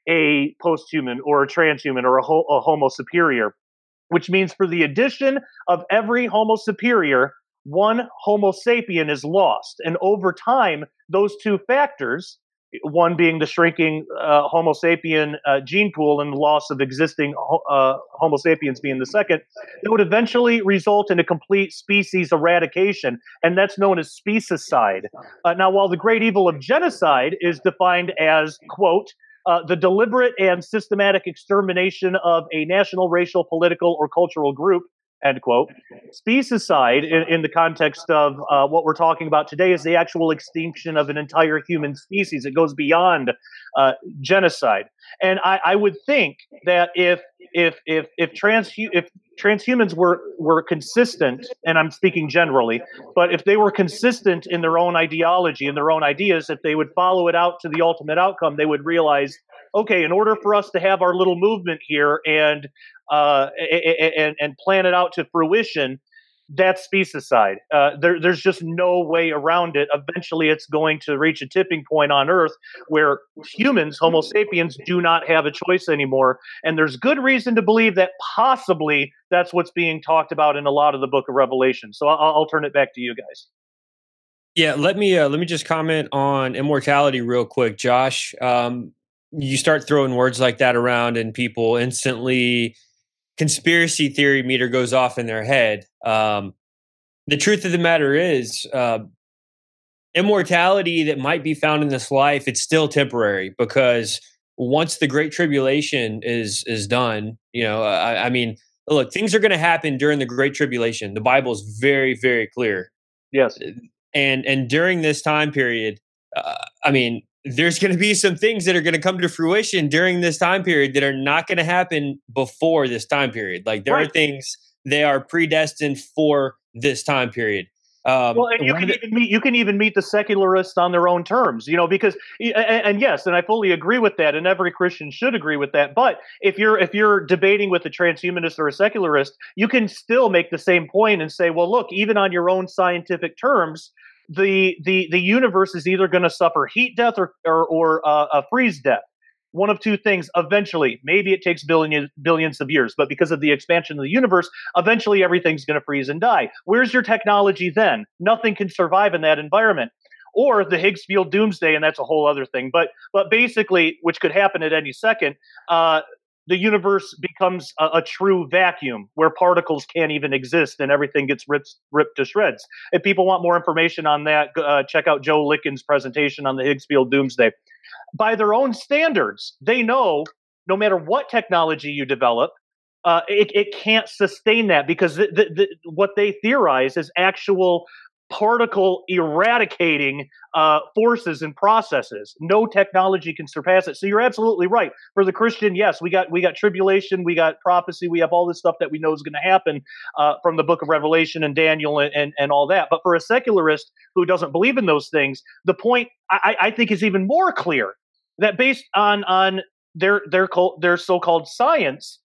a post-human or a transhuman or a, ho, a Homo superior, which means for the addition of every Homo superior, one Homo sapien is lost. And over time, those two factors, one being the shrinking uh, Homo sapien uh, gene pool and the loss of existing uh, Homo sapiens being the second, it would eventually result in a complete species eradication. And that's known as speciescide. Uh, now, while the great evil of genocide is defined as, quote, uh, the deliberate and systematic extermination of a national, racial, political, or cultural group end quote. Specieside, in, in the context of uh, what we're talking about today, is the actual extinction of an entire human species. It goes beyond uh, genocide. And I, I, would think that if if if if trans if transhumans were were consistent, and I'm speaking generally, but if they were consistent in their own ideology and their own ideas, if they would follow it out to the ultimate outcome, they would realize okay, in order for us to have our little movement here and uh, and, and plan it out to fruition, that's specieside. Uh, there, there's just no way around it. Eventually, it's going to reach a tipping point on Earth where humans, Homo sapiens, do not have a choice anymore. And there's good reason to believe that possibly that's what's being talked about in a lot of the Book of Revelation. So I'll, I'll turn it back to you guys. Yeah, let me uh, let me just comment on immortality real quick, Josh. Um, you start throwing words like that around, and people instantly conspiracy theory meter goes off in their head. Um, the truth of the matter is, uh, immortality that might be found in this life, it's still temporary because once the great tribulation is is done, you know, I, I mean, look, things are going to happen during the great tribulation. The Bible is very, very clear. Yes, and and during this time period, uh, I mean, there's going to be some things that are going to come to fruition during this time period that are not going to happen before this time period. Like there right. are things they are predestined for this time period. Um, well, and you can the, even meet you can even meet the secularists on their own terms, you know, because and, and, yes, and I fully agree with that, and every Christian should agree with that. But if you're if you're debating with a transhumanist or a secularist, you can still make the same point and say, well, look, even on your own scientific terms, the the the universe is either going to suffer heat death or or, or uh, a freeze death. One of two things. Eventually, maybe it takes billions billions of years, but because of the expansion of the universe, eventually everything's going to freeze and die. Where's your technology then? Nothing can survive in that environment. Or the Higgs field doomsday, and that's a whole other thing. But but basically, which could happen at any second, uh, the universe becomes a, a, true vacuum where particles can't even exist and everything gets ripped ripped to shreds. If people want more information on that, uh, check out Joe Litkin's presentation on the Higgs field doomsday. By their own standards, they know no matter what technology you develop, uh, it, it can't sustain that because the, the, the, what they theorize is actual particle eradicating uh, forces and processes. No technology can surpass it. So you're absolutely right. For the Christian, yes, we got we got tribulation, we got prophecy, we have all this stuff that we know is going to happen uh, from the Book of Revelation and Daniel and, and, and all that. But for a secularist who doesn't believe in those things, the point I, I think is even more clear that based on on their their their so-called science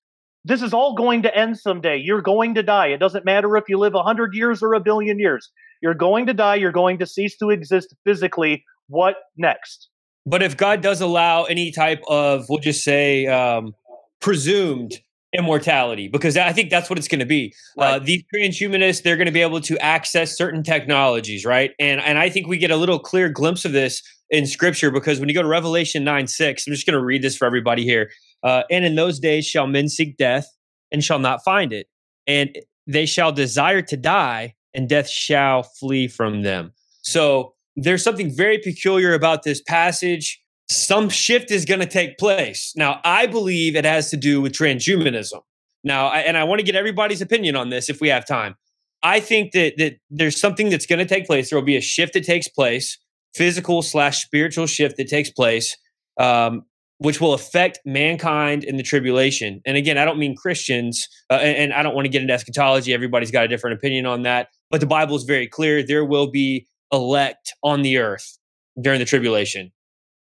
this is all going to end someday. You're going to die. It doesn't matter if you live 100 years or a billion years. You're going to die. You're going to cease to exist physically. What next? But if God does allow any type of, we'll just say, um, presumed immortality, because I think that's what it's going to be. Uh, right. Uh, these transhumanists, they're going to be able to access certain technologies, right? And and I think we get a little clear glimpse of this in Scripture because when you go to Revelation nine six, I'm just going to read this for everybody here. Uh, and in those days shall men seek death and shall not find it, and they shall desire to die, and death shall flee from them. So there's something very peculiar about this passage. Some shift is going to take place. Now, I believe it has to do with transhumanism. Now, I, and I want to get everybody's opinion on this if we have time. I think that that there's something that's going to take place. There will be a shift that takes place, physical slash spiritual shift that takes place, um, which will affect mankind in the tribulation. And again, I don't mean Christians, uh, and, and I don't want to get into eschatology. Everybody's got a different opinion on that. But the Bible is very clear there will be elect on the earth during the tribulation.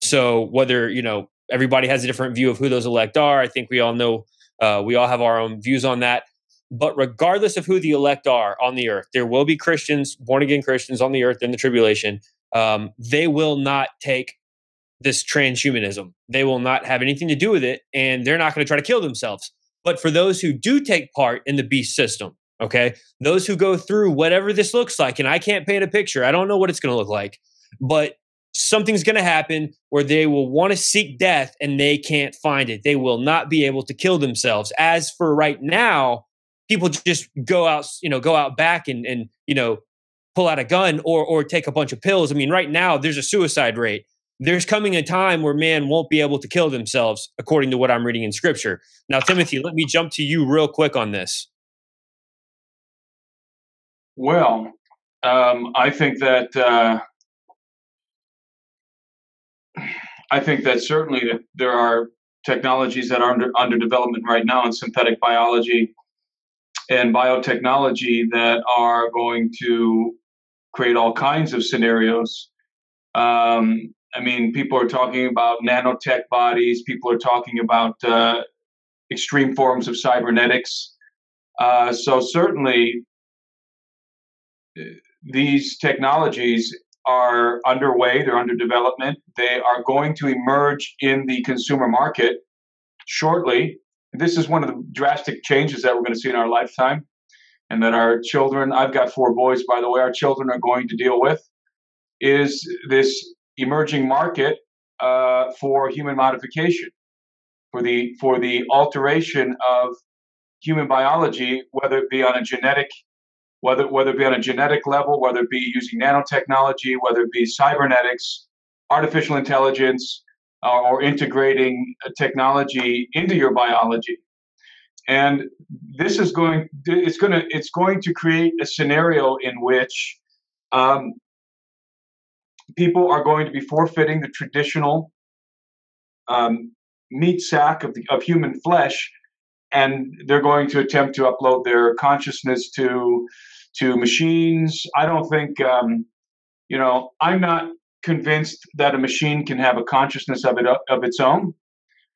So whether, you know, everybody has a different view of who those elect are, I think we all know, uh, we all have our own views on that. But regardless of who the elect are on the earth, there will be Christians, born again Christians on the earth in the tribulation. Um, they will not take this transhumanism. They will not have anything to do with it, and they're not going to try to kill themselves. But for those who do take part in the beast system, okay, those who go through whatever this looks like, and I can't paint a picture, I don't know what it's going to look like, but something's going to happen where they will want to seek death and they can't find it. They will not be able to kill themselves. As for right now, people just go out, you know, go out back and, and you know, pull out a gun or or take a bunch of pills. I mean, right now there's a suicide rate there's coming a time where man won't be able to kill themselves, according to what I'm reading in scripture. Now, Timothy, let me jump to you real quick on this. Well, um, I think that uh, I think that certainly that there are technologies that are under, under development right now in synthetic biology and biotechnology that are going to create all kinds of scenarios um, I mean, people are talking about nanotech bodies. People are talking about uh, extreme forms of cybernetics. Uh, so certainly, these technologies are underway, they're under development, they are going to emerge in the consumer market shortly. This is one of the drastic changes that we're going to see in our lifetime and that our children, I've got four boys, by the way, our children are going to deal with is this emerging market uh, for human modification, for the for the alteration of human biology, whether it be on a genetic, whether whether it be on a genetic level, whether it be using nanotechnology, whether it be cybernetics, artificial intelligence, uh, or integrating technology into your biology. And this is going it's going to it's going to create a scenario in which um, people are going to be forfeiting the traditional um, meat sack of, the, of human flesh and they're going to attempt to upload their consciousness to to machines. I don't think um, you know i'm not convinced that a machine can have a consciousness of it of its own.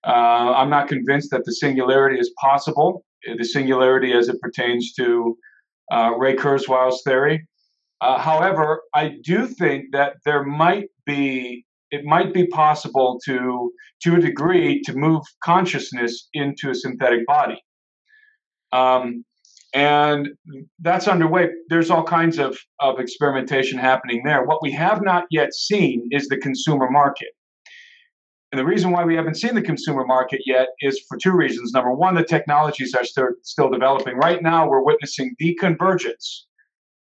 Uh, i'm not convinced that the singularity is possible. The singularity as it pertains to uh, ray kurzweil's theory. Uh, however, I do think that there might be it might be possible to to a degree to move consciousness into a synthetic body. Um, and that's underway. There's all kinds of, of experimentation happening there. What we have not yet seen is the consumer market. And the reason why we haven't seen the consumer market yet is for two reasons. Number one, the technologies are still, still developing. Right now, we're witnessing the convergence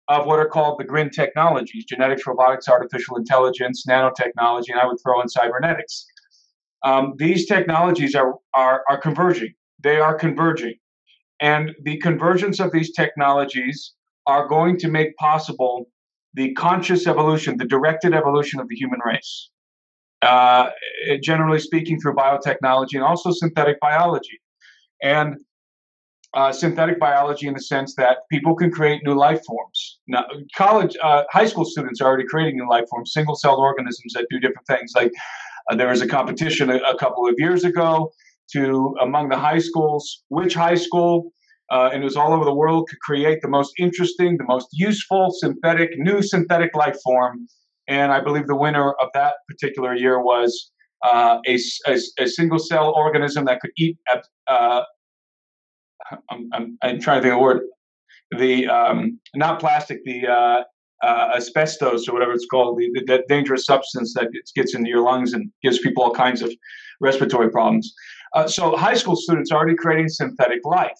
of what are called the GRIN technologies genetics, robotics, artificial intelligence, nanotechnology, and I would throw in cybernetics. Um, these technologies are, are, are converging. They are converging. And the convergence of these technologies are going to make possible the conscious evolution, the directed evolution of the human race. Uh, generally speaking, through biotechnology and also synthetic biology. And uh, synthetic biology in the sense that people can create new life forms. Now, college, uh, high school students are already creating new life forms, single celled organisms that do different things. Like uh, there was a competition a, a, couple of years ago to among the high schools, which high school, uh, and it was all over the world, could create the most interesting, the most useful synthetic, new synthetic life form. And I believe the winner of that particular year was uh, a, a, a, single cell organism that could eat uh, I'm, I'm, I'm, trying to think of the word. The um, not plastic, the uh, uh, asbestos or whatever it's called, the, the, that dangerous substance that gets into your lungs and gives people all kinds of respiratory problems. Uh, so high school students are already creating synthetic life.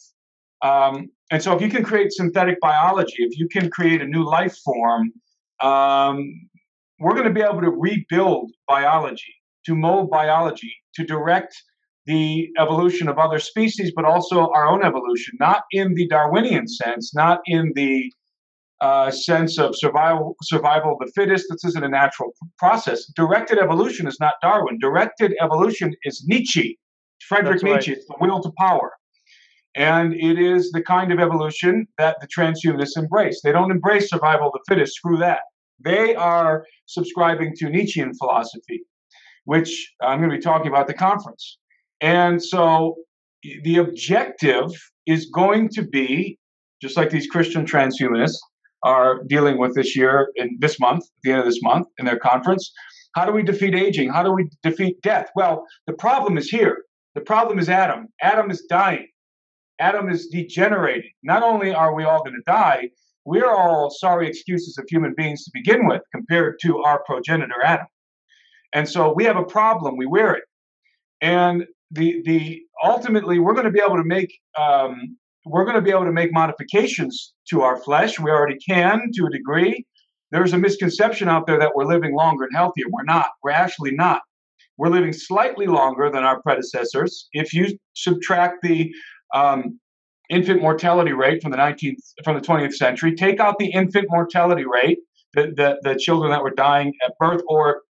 Um, and so if you can create synthetic biology, if you can create a new life form, um, we're going to be able to rebuild biology, to mold biology, to direct the evolution of other species, but also our own evolution, not in the Darwinian sense, not in the uh, sense of survival survival of the fittest. This isn't a natural process. Directed evolution is not Darwin. Directed evolution is Nietzsche, Friedrich That's Nietzsche. Right. It's the will to power. And it is the kind of evolution that the transhumanists embrace. They don't embrace survival of the fittest, screw that. They are subscribing to Nietzschean philosophy, which I'm going to be talking about the conference. And so the objective is going to be, just like these Christian transhumanists are dealing with this year in this month, at the end of this month in their conference. How do we defeat aging? How do we defeat death? Well, the problem is here. The problem is Adam. Adam is dying. Adam is degenerating. Not only are we all going to die, we're all sorry excuses of human beings to begin with compared to our progenitor Adam. And so we have a problem. We wear it. And the the ultimately we're going to be able to make um, we're going to be able to make modifications to our flesh. We already can to a degree. There's a misconception out there that we're living longer and healthier. We're not. We're actually not. We're living slightly longer than our predecessors. If you subtract the um, infant mortality rate from the 19th from the 20th century, take out the infant mortality rate, the, the, the children that were dying at birth or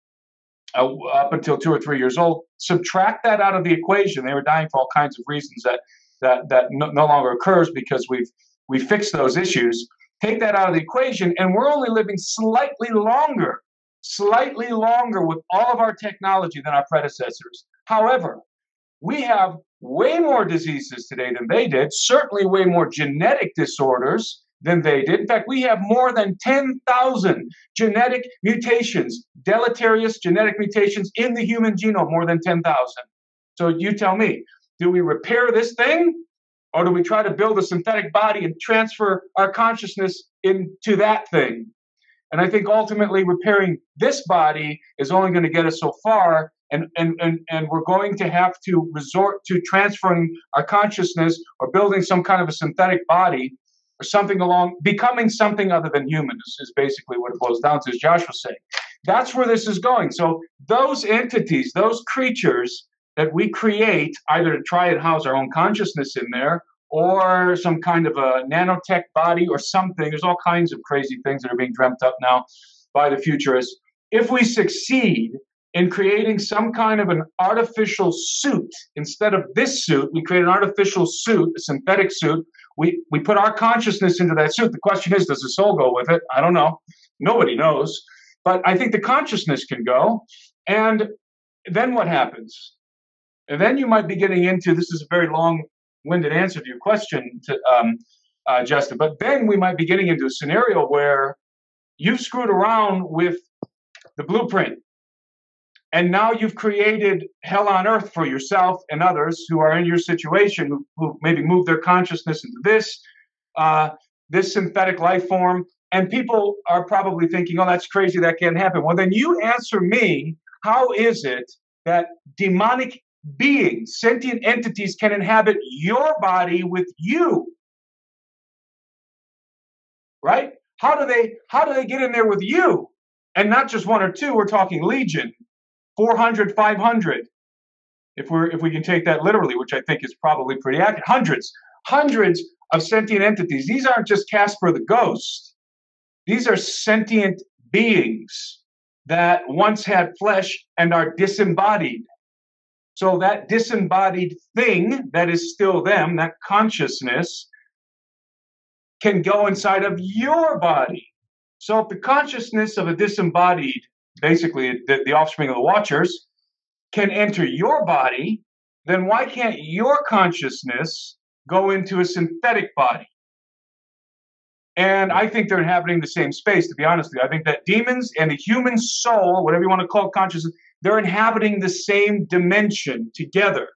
uh, up until two or three years old. Subtract that out of the equation. They were dying for all kinds of reasons that that that no, no longer occurs because we've we fixed those issues. Take that out of the equation, and we're only living slightly longer, slightly longer with all of our technology than our predecessors. However, we have way more diseases today than they did. Certainly, way more genetic disorders than they did. In fact, we have more than 10,000 genetic mutations, deleterious genetic mutations in the human genome, more than 10,000. So you tell me, do we repair this thing or do we try to build a synthetic body and transfer our consciousness into that thing? And I think ultimately repairing this body is only going to get us so far. And, and, and, and we're going to have to resort to transferring our consciousness or building some kind of a synthetic body or something along, becoming something other than human is, is basically what it boils down to, as Josh was saying. That's where this is going. So those entities, those creatures that we create, either to try and house our own consciousness in there or some kind of a nanotech body or something. There's all kinds of crazy things that are being dreamt up now by the futurists. If we succeed in creating some kind of an artificial suit, instead of this suit, we create an artificial suit, a synthetic suit. We, we put our consciousness into that suit. The question is, does the soul go with it? I don't know. Nobody knows. But I think the consciousness can go. And then what happens? And then you might be getting into this is a very long winded answer to your question, to, um, uh, Justen. But then we might be getting into a scenario where you've screwed around with the blueprint. And now you've created hell on earth for yourself and others who are in your situation, who, who maybe move their consciousness into this, uh, this synthetic life form. And people are probably thinking, oh, that's crazy, that can't happen. Well, then you answer me, how is it that demonic beings, sentient entities can inhabit your body with you. Right? How do they how do they get in there with you? And not just one or two, we're talking legion, 400, 500. If we're if we can take that literally, which I think is probably pretty accurate. Hundreds, hundreds of sentient entities. These aren't just Casper the ghost. These are sentient beings that once had flesh and are disembodied so that disembodied thing that is still them, that consciousness, can go inside of your body. So if the consciousness of a disembodied, basically the, the offspring of the watchers, can enter your body, then why can't your consciousness go into a synthetic body? And I think they're inhabiting the same space, to be honest with you. I think that demons and the human soul, whatever you want to call consciousness, they're inhabiting the same dimension together.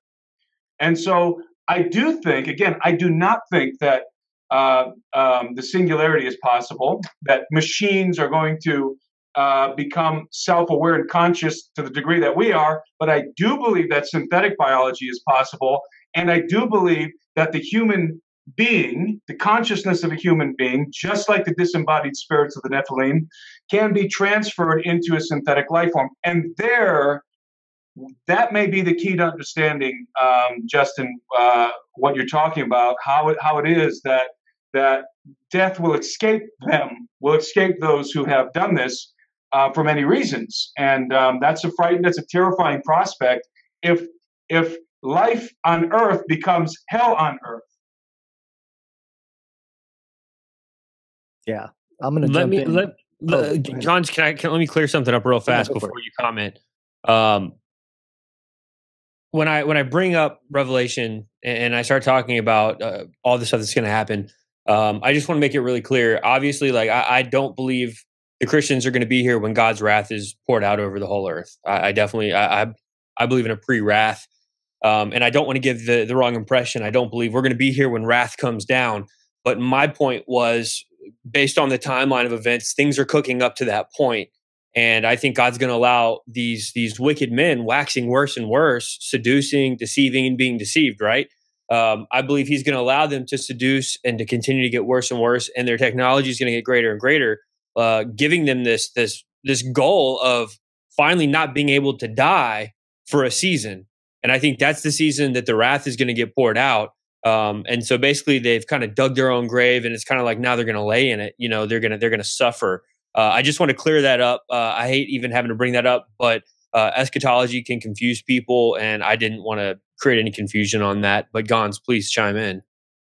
And so I do think, again, I do not think that uh, um, the singularity is possible, that machines are going to uh, become self aware and conscious to the degree that we are, but I do believe that synthetic biology is possible. And I do believe that the human being, the consciousness of a human being, just like the disembodied spirits of the Nephilim, can be transferred into a synthetic life form. And there, that may be the key to understanding, um, Justen, uh, what you're talking about, how it, how it is that that death will escape them, will escape those who have done this uh, for many reasons, and um, that's a frightening, that's a terrifying prospect. If if life on Earth becomes hell on Earth, Yeah, I'm gonna let me in. let, Oh, let go. John. Can I can, let me clear something up real fast before you comment. Um, when I when I bring up Revelation and, and I start talking about uh, all the stuff that's going to happen, um, I just want to make it really clear. Obviously, like I, I don't believe the Christians are going to be here when God's wrath is poured out over the whole earth. I, I definitely I, I I believe in a pre-wrath, um, and I don't want to give the the wrong impression. I don't believe we're going to be here when wrath comes down. But my point was based on the timeline of events, things are cooking up to that point. And I think God's going to allow these these wicked men waxing worse and worse, seducing, deceiving, and being deceived. Right? Um, I believe He's going to allow them to seduce and to continue to get worse and worse, and their technology is going to get greater and greater, uh, giving them this this this goal of finally not being able to die for a season. And I think that's the season that the wrath is going to get poured out. Um, and so basically, they've kind of dug their own grave, and it's kind of like now they're going to lay in it. You know, they're gonna they're gonna suffer. Uh, I just want to clear that up. Uh, I hate even having to bring that up, but uh, eschatology can confuse people, and I didn't want to create any confusion on that. But Gonz, please chime in.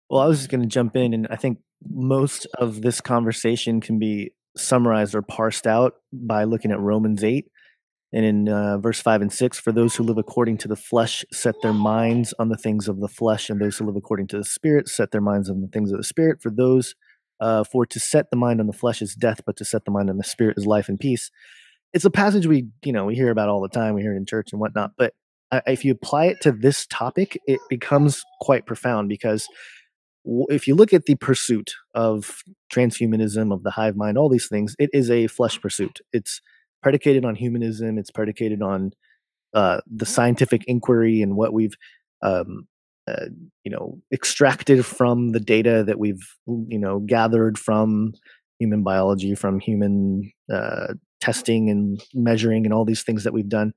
Well, I was just going to jump in, and I think most of this conversation can be summarized or parsed out by looking at Romans 8. And in uh, verse 5 and 6, for those who live according to the flesh set their minds on the things of the flesh, and those who live according to the spirit set their minds on the things of the spirit. For those Uh, for to set the mind on the flesh is death, but to set the mind on the spirit is life and peace. It's a passage we, you know, we hear about all the time. We hear it in church and whatnot. But if you apply it to this topic, it becomes quite profound because if you look at the pursuit of transhumanism, of the hive mind, all these things, it is a flesh pursuit. It's predicated on humanism. It's predicated on uh, the scientific inquiry and what we've, um, uh, you know, extracted from the data that we've, you know, gathered from human biology, from human uh, testing and measuring, and all these things that we've done.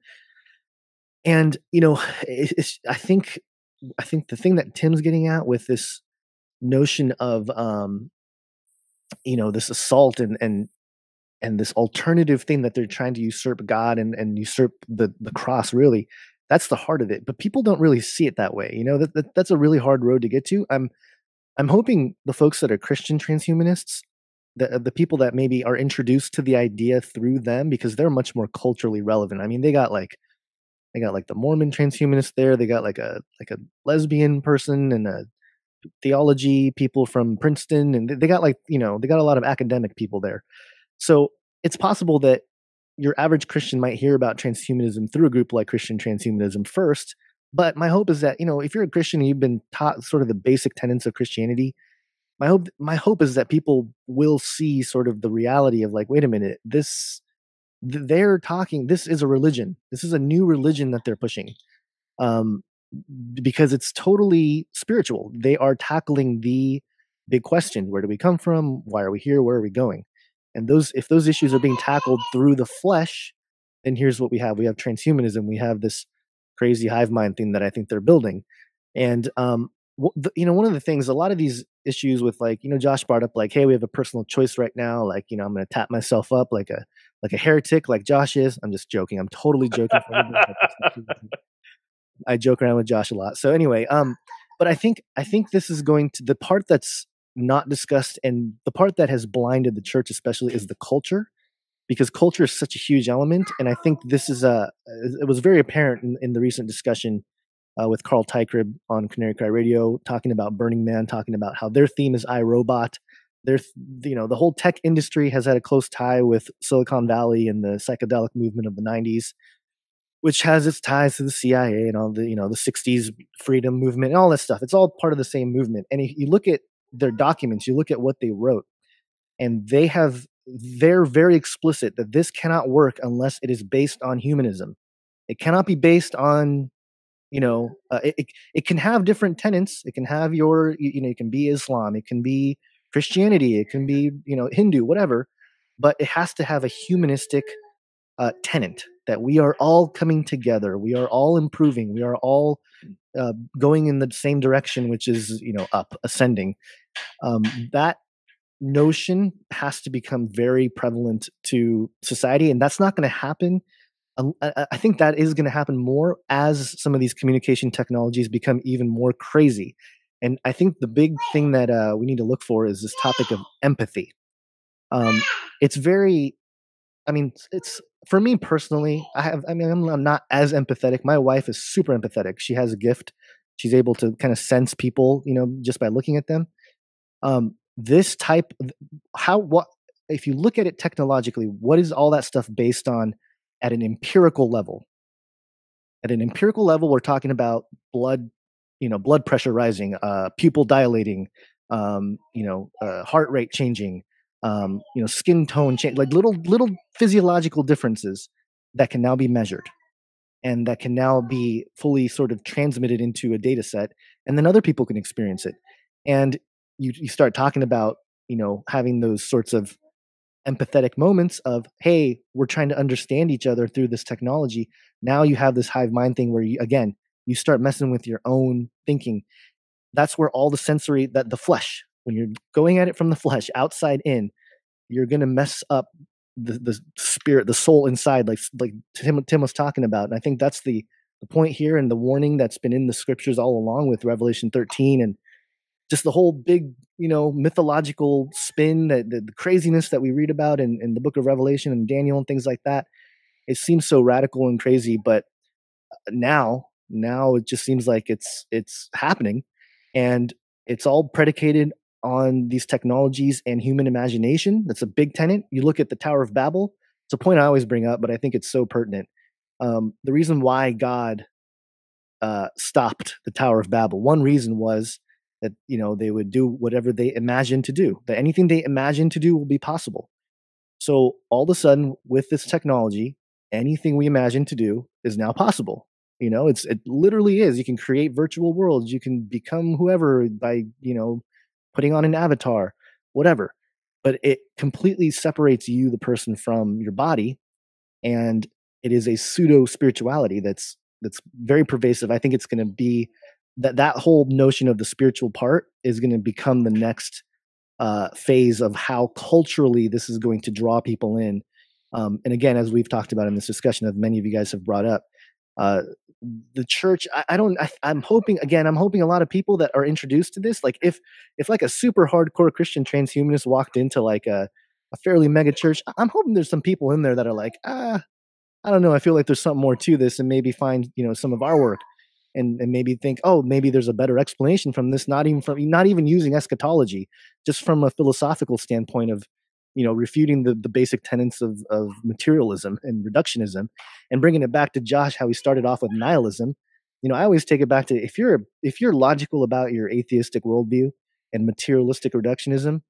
And you know, I think, I think the thing that Tim's getting at with this notion of um you know this assault and and and this alternative thing that they're trying to usurp god and and usurp the the cross really that's the heart of it but people don't really see it that way you know that, that that's a really hard road to get to i'm i'm hoping the folks that are christian transhumanists the the people that maybe are introduced to the idea through them because they're much more culturally relevant i mean they got like they got like the mormon transhumanist there they got like a like a lesbian person and a theology people from Princeton, and they got like you know they got a lot of academic people there. So it's possible that your average Christian might hear about transhumanism through a group like Christian Transhumanism first. But my hope is that you know if you're a Christian and you've been taught sort of the basic tenets of Christianity, my hope my hope is that people will see sort of the reality of like wait a minute this they're talking this is a religion this is a new religion that they're pushing um, because it's totally spiritual. They are tackling the big question: Where do we come from? Why are we here? Where are we going? And those, if those issues are being tackled through the flesh, then here's what we have: we have transhumanism. We have this crazy hive mind thing that I think they're building. And um, you know, one of the things, a lot of these issues with like, you know, Josh brought up like, hey, we have a personal choice right now. Like, you know, I'm going to tap myself up like a like a heretic, like Josh is. I'm just joking. I'm totally joking. I joke around with Josh a lot. So anyway, um, but I think I think this is going to the part that's not discussed and the part that has blinded the church especially is the culture because culture is such a huge element and i think this is a it was very apparent in, in the recent discussion uh, with Carl Teichrib on canary cry radio talking about burning man talking about how their theme is irobot their you know the whole tech industry has had a close tie with silicon valley and the psychedelic movement of the 90s which has its ties to the CIA and all the you know the 60s freedom movement and all this stuff. It's all part of the same movement. And if you look at their documents, you look at what they wrote, and they have they're very explicit that this cannot work unless it is based on humanism. It cannot be based on you know uh, it, it can have different tenets. It can have your you know it can be Islam, it can be Christianity, it can be you know Hindu, whatever, but it has to have a humanistic uh, tenant that we are all coming together we are all improving we are all uh, going in the same direction which is you know up ascending um, that notion has to become very prevalent to society and that's not going to happen I think that is going to happen more as some of these communication technologies become even more crazy. And I think the big thing that uh, we need to look for is this topic of empathy. Um, it's very I mean, it's for me personally. I have. I mean, I'm, not as empathetic. My wife is super empathetic. She has a gift. She's able to kind of sense people, you know, just by looking at them. Um, this type, how what if you look at it technologically? What is all that stuff based on at an empirical level? At an empirical level, we're talking about blood, you know, blood pressure rising, uh, pupil dilating, um, you know, uh, heart rate changing, um, you know, skin tone change, like little little physiological differences that can now be measured and that can now be fully sort of transmitted into a data set and then other people can experience it. And you, you start talking about you know having those sorts of empathetic moments of hey we're trying to understand each other through this technology. Now you have this hive mind thing where you again you start messing with your own thinking. That's where all the sensory that the flesh when you're going at it from the flesh outside in you're going to mess up the, the spirit the soul inside like like tim, tim was talking about and i think that's the the point here and the warning that's been in the scriptures all along with revelation 13 and just the whole big you know mythological spin that the, the craziness that we read about in, in the book of revelation and daniel and things like that. It seems so radical and crazy but uh, now now it just seems like it's it's happening and it's all predicated on these technologies and human imagination. That's a big tenet. You look at the Tower of Babel. It's a point I always bring up, but I think it's so pertinent. Um, the reason why God uh, stopped the Tower of Babel, one reason was that you know they would do whatever they imagined to do. That anything they imagined to do will be possible. So all of a sudden, with this technology, anything we imagine to do is now possible. You know, it's it literally is. You can create virtual worlds. You can become whoever by you know putting on an avatar, whatever. But it completely separates you, the person, from your body, and it is a pseudo spirituality that's that's very pervasive. I think it's going to be that that whole notion of the spiritual part is going to become the next uh, phase of how culturally this is going to draw people in. Um, and again, as we've talked about in this discussion, as many of you guys have brought up, uh, the church. I, I don't. I, I'm hoping again. I'm hoping a lot of people that are introduced to this, like if if like a super hardcore Christian transhumanist walked into like a a fairly mega church, I'm hoping there's some people in there that are like, ah, I don't know. I feel like there's something more to this, and maybe find you know some of our work, and and maybe think, oh, maybe there's a better explanation from this. Not even from not even using eschatology, just from a philosophical standpoint of you know refuting the the basic tenets of of materialism and reductionism, and bringing it back to Josh how he started off with nihilism. You know, I always take it back to if you're if you're logical about your atheistic worldview and materialistic reductionism,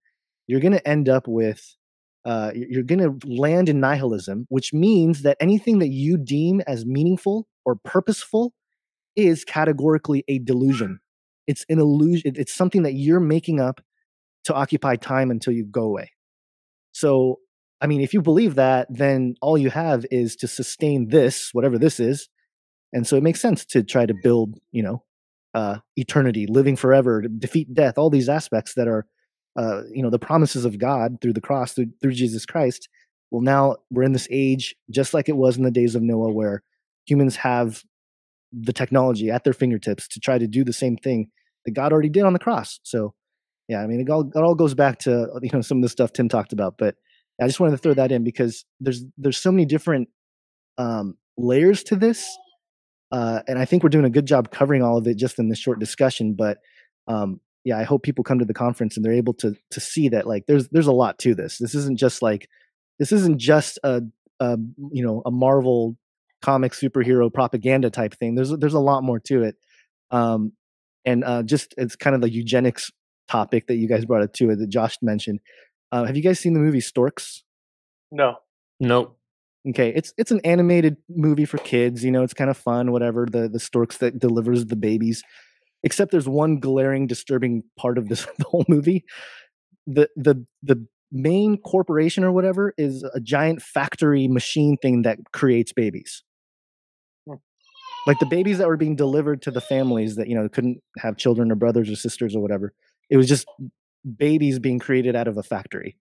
you're going to end up with uh, you're going to land in nihilism, which means that anything that you deem as meaningful or purposeful is categorically a delusion. It's an illusion. It's something that you're making up to occupy time until you go away. So, I mean, if you believe that, then all you have is to sustain this, whatever this is. And so it makes sense to try to build, you know, uh, eternity, living forever, defeat death, all these aspects that are uh, you know the promises of God through the cross through, through Jesus Christ. Well, now we're in this age just like it was in the days of Noah, where humans have the technology at their fingertips to try to do the same thing that God already did on the cross. So, yeah, I mean, it all, it all goes back to you know some of the stuff Tim talked about, but I just wanted to throw that in because there's there's so many different um, layers to this, uh, and I think we're doing a good job covering all of it just in this short discussion. But um, yeah, I hope people come to the conference and they're able to to see that like there's there's a lot to this. This isn't just like this isn't just a, a you know a Marvel comic superhero propaganda type thing. There's there's a lot more to it. Um, and uh, just it's kind of the eugenics topic that you guys brought up to that Josh mentioned. Uh, have you guys seen the movie Storks? No. Nope. Okay, it's it's an animated movie for kids. You know, it's kind of fun. Whatever the the storks that delivers the babies except there's one glaring disturbing part of this the whole movie the the the main corporation or whatever is a giant factory machine thing that creates babies hmm. like the babies that were being delivered to the families that you know couldn't have children or brothers or sisters or whatever it was just babies being created out of a factory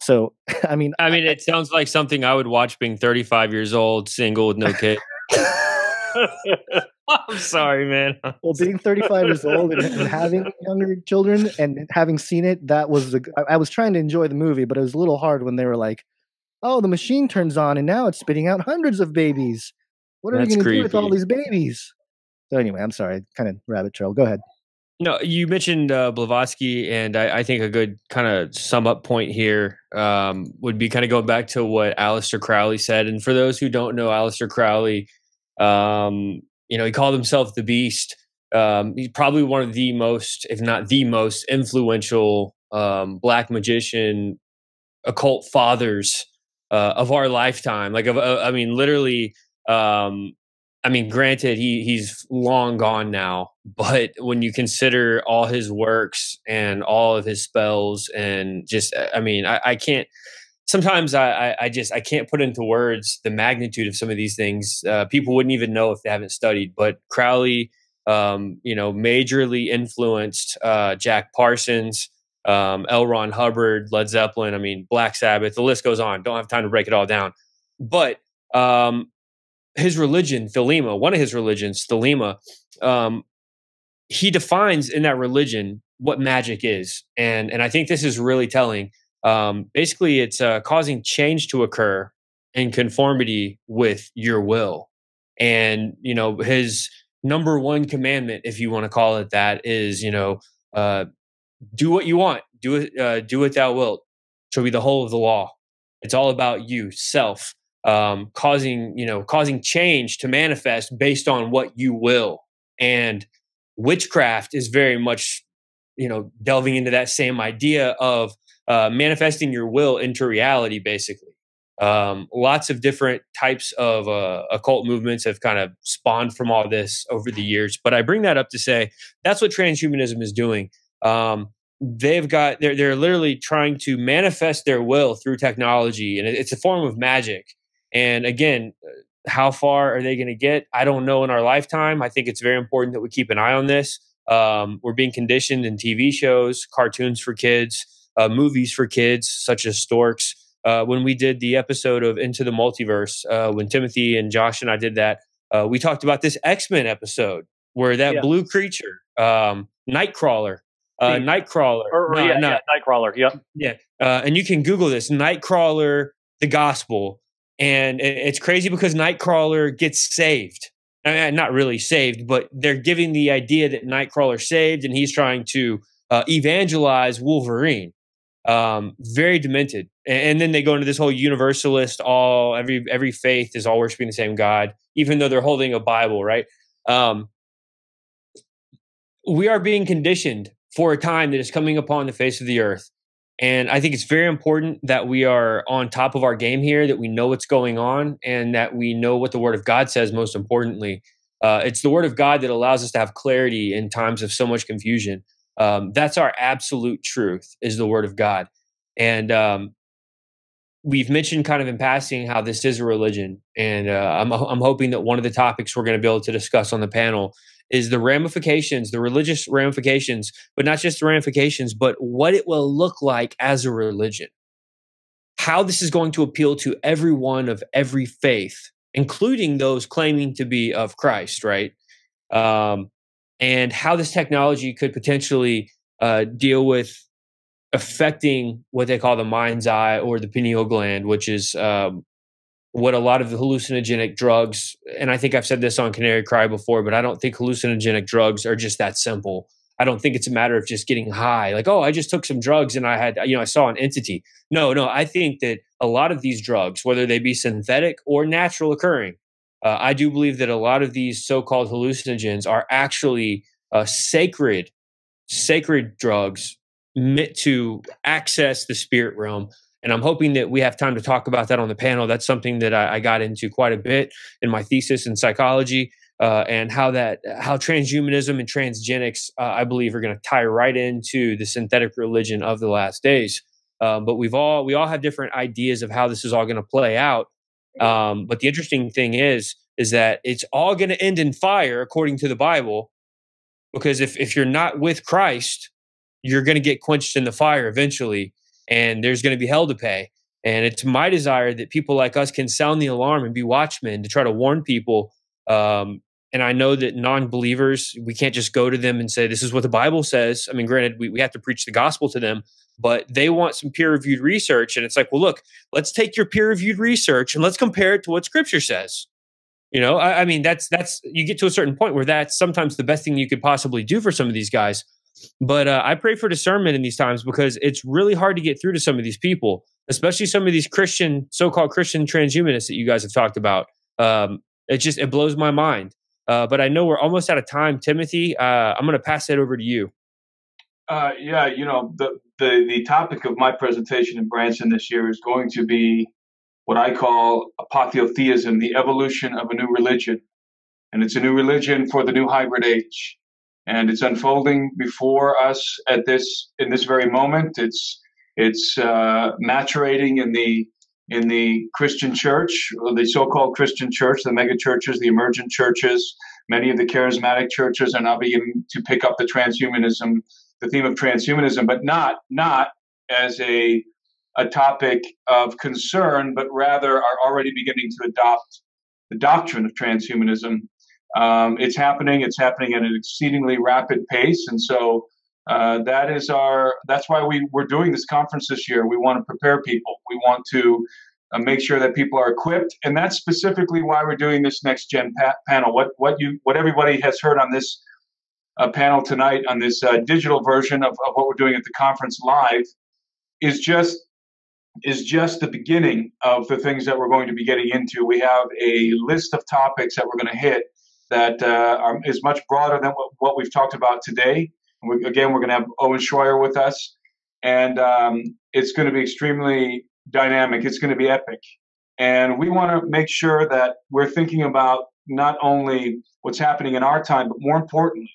so i mean i mean it sounds like something i would watch being 35 years old single with no kid I'm sorry, man. well, being 35 years old and, and, having younger children and having seen it, that was the. I, I was trying to enjoy the movie, but it was a little hard when they were like, "Oh, the machine turns on and now it's spitting out hundreds of babies. What are That's we going to do with all these babies?" So anyway, I'm sorry, kind of rabbit trail. Go ahead. No, you mentioned uh, Blavatsky, and I, I, think a good kind of sum up point here um, would be kind of going back to what Aleister Crowley said. And for those who don't know Aleister Crowley, um, you know, he called himself the Beast. Um, he's probably one of the most, if not the most, influential um, black magician, occult fathers uh, of our lifetime. Like, of, uh, I mean, literally. Um, I mean, granted, he he's long gone now, but when you consider all his works and all of his spells, and just, I mean, I, I can't sometimes I, I just I can't put into words the magnitude of some of these things. Uh, people wouldn't even know if they haven't studied. But Crowley, um, you know, majorly influenced uh, Jack Parsons, um, L. Ron Hubbard, Led Zeppelin. I mean, Black Sabbath. The list goes on. Don't have time to break it all down. But um, his religion, Thelema, one of his religions, Thelema, um, he defines in that religion what magic is, and and I think this is really telling. Um, basically it's uh, causing change to occur in conformity with your will. And you know his number one commandment if you want to call it that is you know uh, do what you want, do it, uh, do what thou wilt, shall be the whole of the law. It's all about you, self, um, causing you know causing change to manifest based on what you will. And witchcraft is very much you know delving into that same idea of uh, manifesting your will into reality, basically. Um, lots of different types of uh, occult movements have kind of spawned from all this over the years. But I bring that up to say that's what transhumanism is doing. Um, they've got they're they're literally trying to manifest their will through technology, and it's a form of magic. And again, how far are they going to get? I don't know in our lifetime. I think it's very important that we keep an eye on this. Um, we're being conditioned in TV shows, cartoons for kids, uh, movies for kids, such as Storks uh, when we did the episode of Into the Multiverse, uh, when Timothy and Josh and I did that, uh, we talked about this X Men episode where that yeah. blue creature, um, Nightcrawler, uh, Nightcrawler, or, or no, yeah, no. yeah, Nightcrawler, yep, yeah, uh, and you can Google this Nightcrawler, the Gospel, and it's crazy because Nightcrawler gets saved. I mean, not really saved, but they're giving the idea that Nightcrawler saved, and he's trying to uh, evangelize Wolverine um, very demented. And, and, then they go into this whole universalist, all every every faith is all worshiping the same God, even though they're holding a Bible, right? Um, we are being conditioned for a time that is coming upon the face of the earth. And I think it's very important that we are on top of our game here, that we know what's going on, and that we know what the Word of God says, most importantly. Uh, it's the Word of God that allows us to have clarity in times of so much confusion. Um, that's our absolute truth is the word of God. And um, we've mentioned kind of in passing how this is a religion. And uh, I'm, I'm hoping that one of the topics we're going to be able to discuss on the panel is the ramifications, the religious ramifications, but not just the ramifications, but what it will look like as a religion. How this is going to appeal to everyone of every faith, including those claiming to be of Christ, right? Um, and how this technology could potentially uh, deal with affecting what they call the mind's eye or the pineal gland, which is um, what a lot of the hallucinogenic drugs, and I think I've said this on Canary Cry before, but I don't think hallucinogenic drugs are just that simple. I don't think it's a matter of just getting high, like, oh, I just took some drugs and I had, you know, I saw an entity. No, no, I think that a lot of these drugs, whether they be synthetic or natural occurring, uh, I do believe that a lot of these so-called hallucinogens are actually uh, sacred, sacred drugs meant to access the spirit realm. And I'm hoping that we have time to talk about that on the panel. That's something that I, I got into quite a bit in my thesis in psychology, uh, and how that how transhumanism and transgenics, uh, I believe, are going to tie right into the synthetic religion of the last days. Uh, but we've all we all have different ideas of how this is all going to play out. Um, but the interesting thing is, is that it's all going to end in fire according to the Bible, because if if you're not with Christ, you're going to get quenched in the fire eventually, and there's going to be hell to pay. And it's my desire that people like us can sound the alarm and be watchmen to try to warn people. Um, and I know that non-believers, we can't just go to them and say, "This is what the Bible says." I mean, granted, we, we have to preach the gospel to them, but they want some peer reviewed research. And it's like, well, look, let's take your peer reviewed research and let's compare it to what scripture says. You know, I, I, mean, that's, that's, you get to a certain point where that's sometimes the best thing you could possibly do for some of these guys. But uh, I pray for discernment in these times because it's really hard to get through to some of these people, especially some of these Christian, so called Christian transhumanists that you guys have talked about. Um, it just, it blows my mind. Uh, but I know we're almost out of time. Timothy, uh, I'm going to pass that over to you. Uh, yeah, you know, the, the, the topic of my presentation in Branson this year is going to be what I call apotheotheism, the evolution of a new religion. And it's a new religion for the new hybrid age. And it's unfolding before us at this in this very moment. It's it's uh, maturating in the in the Christian church, the so-called Christian church, the mega churches, the emergent churches. Many of the charismatic churches are now beginning to pick up the transhumanism the theme of transhumanism, but not not as a a topic of concern, but rather are already beginning to adopt the doctrine of transhumanism. Um, it's happening. It's happening at an exceedingly rapid pace, and so uh, that is our. That's why we we're doing this conference this year. We want to prepare people. We want to uh, make sure that people are equipped, and that's specifically why we're doing this next gen pa- panel. What what you what everybody has heard on this uh, panel tonight on this uh, digital version of, of what we're doing at the conference live is just is just the beginning of the things that we're going to be getting into. We have a list of topics that we're going to hit that uh, are, is much broader than what, what we've talked about today. We, again, we're going to have Owen Schroyer with us, and um, it's going to be extremely dynamic. It's going to be epic. And we want to make sure that we're thinking about not only what's happening in our time, but more importantly,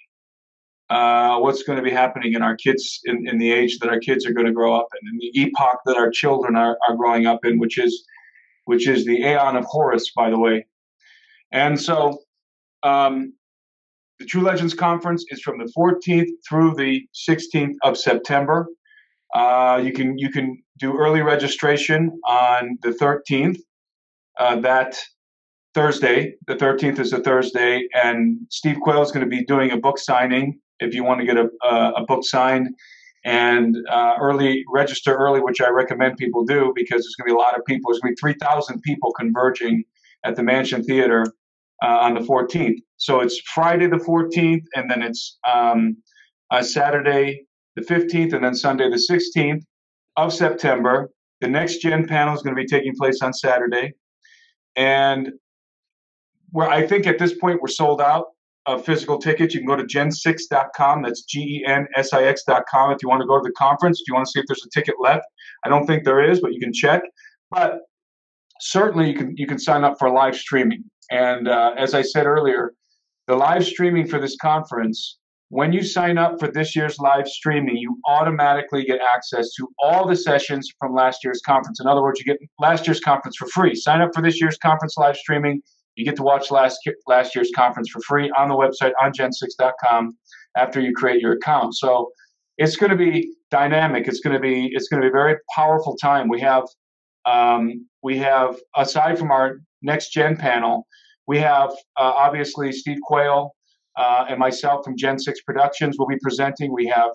uh, what's going to be happening in our kids in, in the age that our kids are going to grow up in, in the epoch that our children are, are growing up in, which is which is the Aeon of Horus, by the way. And so um, the True Legends Conference is from the 14th through the 16th of September. Uh, you can you can do early registration on the 13th. Uh, that Thursday, the 13th is a Thursday, and Steve Quayle is going to be doing a book signing. If you want to get a, a, book signed and uh, early register early, which I recommend people do because there's going to be a lot of people. There's going to be 3,000 people converging at the Mansion Theater uh, on the 14th. So it's Friday the 14th, and then it's um, Saturday the 15th, and then Sunday the 16th of September. The next gen panel is going to be taking place on Saturday. And where I think at this point we're sold out of physical tickets. You can go to gen6.com. That's G E N S I X.com if you want to go to the conference. Do you want to see if there's a ticket left? I don't think there is, but you can check. But certainly you can you can sign up for live streaming. And uh, as I said earlier, the live streaming for this conference, when you sign up for this year's live streaming, you automatically get access to all the sessions from last year's conference. In other words, you get last year's conference for free. Sign up for this year's conference live streaming. You get to watch last last year's conference for free on the website on gen6.com after you create your account. So it's going to be dynamic. It's going to be it's going to be a very powerful time. We have um, we have aside from our next gen panel, we have uh, obviously Steve Quayle uh, and myself from Gen 6 Productions will be presenting. We have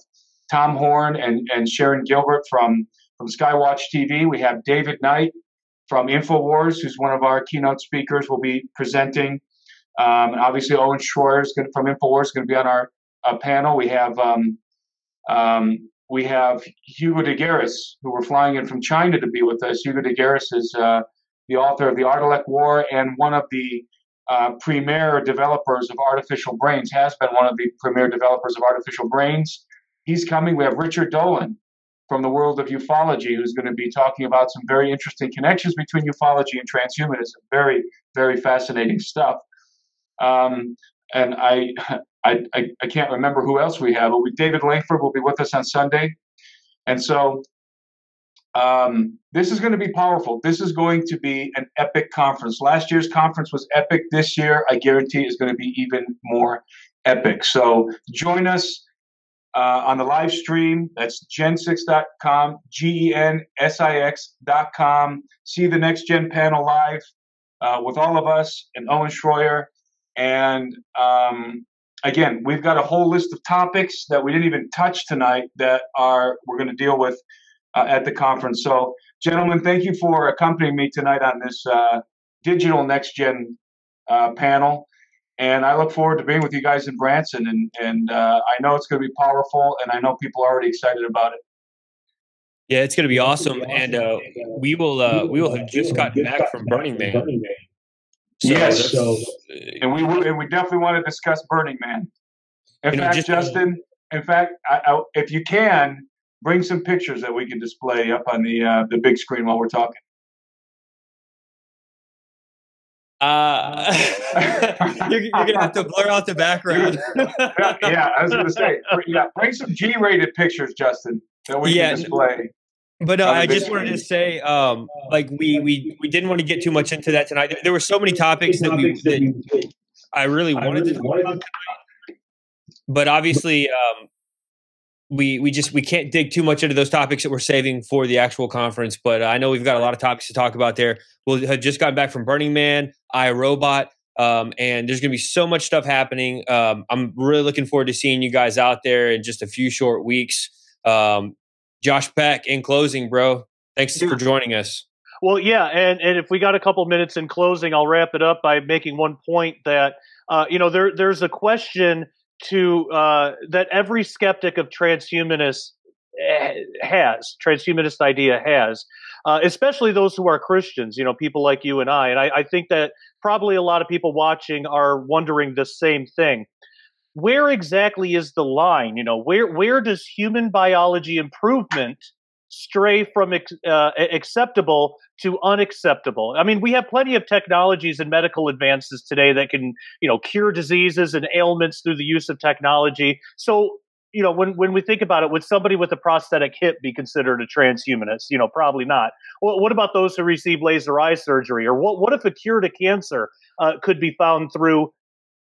Tom Horn and, and Sharon Gilbert from, from Skywatch TV. We have David Knight from InfoWars, who's one of our keynote speakers, will be presenting. Um, obviously, Owen Schroyer from InfoWars is going to be on our uh, panel. We have um, um, we have Hugo de Garis, who we're flying in from China to be with us. Hugo de Garis is uh, the author of the Artilect War and one of the uh, premier developers of artificial brains, has been one of the premier developers of artificial brains. He's coming. We have Richard Dolan from the world of ufology, who's going to be talking about some very interesting connections between ufology and transhumanism. Very, very fascinating stuff. Um, and I, I, I, can't remember who else we have, but we, David Langford will be with us on Sunday. And so um, this is going to be powerful. This is going to be an epic conference. Last year's conference was epic. This year, I guarantee, is going to be even more epic. So join us uh, on the live stream. That's gen6.com, G E N S I X.com. See the next gen panel live uh, with all of us and Owen Schroyer. And um, again, we've got a whole list of topics that we didn't even touch tonight that are we're going to deal with uh, at the conference. So, gentlemen, thank you for accompanying me tonight on this uh, digital next gen uh, panel. And I look forward to being with you guys in Branson. And, and uh, I know it's going to be powerful, and I know people are already excited about it. Yeah, it's going to be awesome, and uh, we will uh, we will have just gotten back from Burning Man. So yes, so, and we and we definitely want to discuss Burning Man. In fact, know, Justen, in fact, I, I, if you can, bring some pictures that we can display up on the uh, the big screen while we're talking. Uh, you're, you're, gonna have to blur out the background. yeah, yeah, I was gonna say, yeah, bring some G-rated pictures, Justen, that we yeah, can display. But uh, I just wanted to say, um, like we we we didn't want to get too much into that tonight. There were so many topics that we that I really wanted to talk about but obviously, um, we we just we can't dig too much into those topics that we're saving for the actual conference. But I know we've got a lot of topics to talk about there. We'll have just gotten back from Burning Man, iRobot, um, and there's going to be so much stuff happening. Um, I'm really looking forward to seeing you guys out there in just a few short weeks. Um, Josh Peck, in closing, bro, thanks for joining us. Well, yeah, and and if we got a couple minutes in closing, I'll wrap it up by making one point that uh, you know there there's a question to uh, that every skeptic of transhumanist eh, has transhumanist idea has, uh, especially those who are Christians. You know, people like you and I. And I, I think that probably a lot of people watching are wondering the same thing. Where exactly is the line? You know, where where does human biology improvement stray from uh, acceptable to unacceptable. I mean, we have plenty of technologies and medical advances today that can, you know, cure diseases and ailments through the use of technology. So, you know, when when we think about it, would somebody with a prosthetic hip be considered a transhumanist? You know, probably not. Well, what about those who receive laser eye surgery, or what what if a cure to cancer uh, could be found through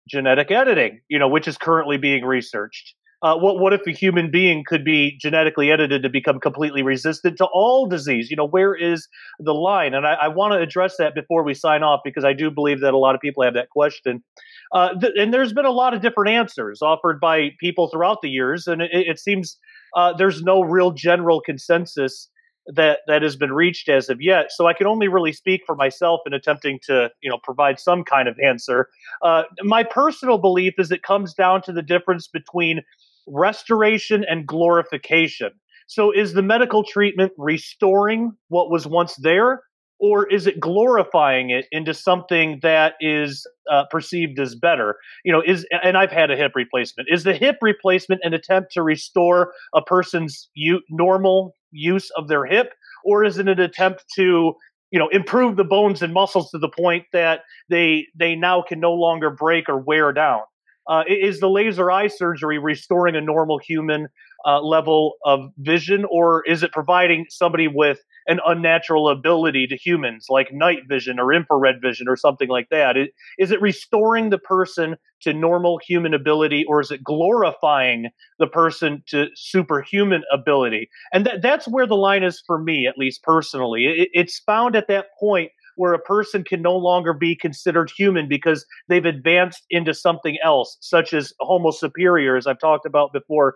genetic editing? You know, which is currently being researched. Uh, what what if a human being could be genetically edited to become completely resistant to all disease? You know, where is the line? And I, I want to address that before we sign off because I do believe that a lot of people have that question. Uh, th- and there's been a lot of different answers offered by people throughout the years, and it, it seems uh, there's no real general consensus that that has been reached as of yet. So I can only really speak for myself in attempting to you know provide some kind of answer. Uh, my personal belief is it comes down to the difference between restoration and glorification. So is the medical treatment restoring what was once there? Or is it glorifying it into something that is uh, perceived as better? You know, is and I've had a hip replacement. Is the hip replacement an attempt to restore a person's u- normal use of their hip, or is it an attempt to you know improve the bones and muscles to the point that they they now can no longer break or wear down uh, is the laser eye surgery restoring a normal human uh, level of vision, or is it providing somebody with an unnatural ability to humans, like night vision or infrared vision or something like that? Is it restoring the person to normal human ability, or is it glorifying the person to superhuman ability? And that, that's where the line is for me, at least personally. It, it's found at that point where a person can no longer be considered human because they've advanced into something else, such as Homo superior, as I've talked about before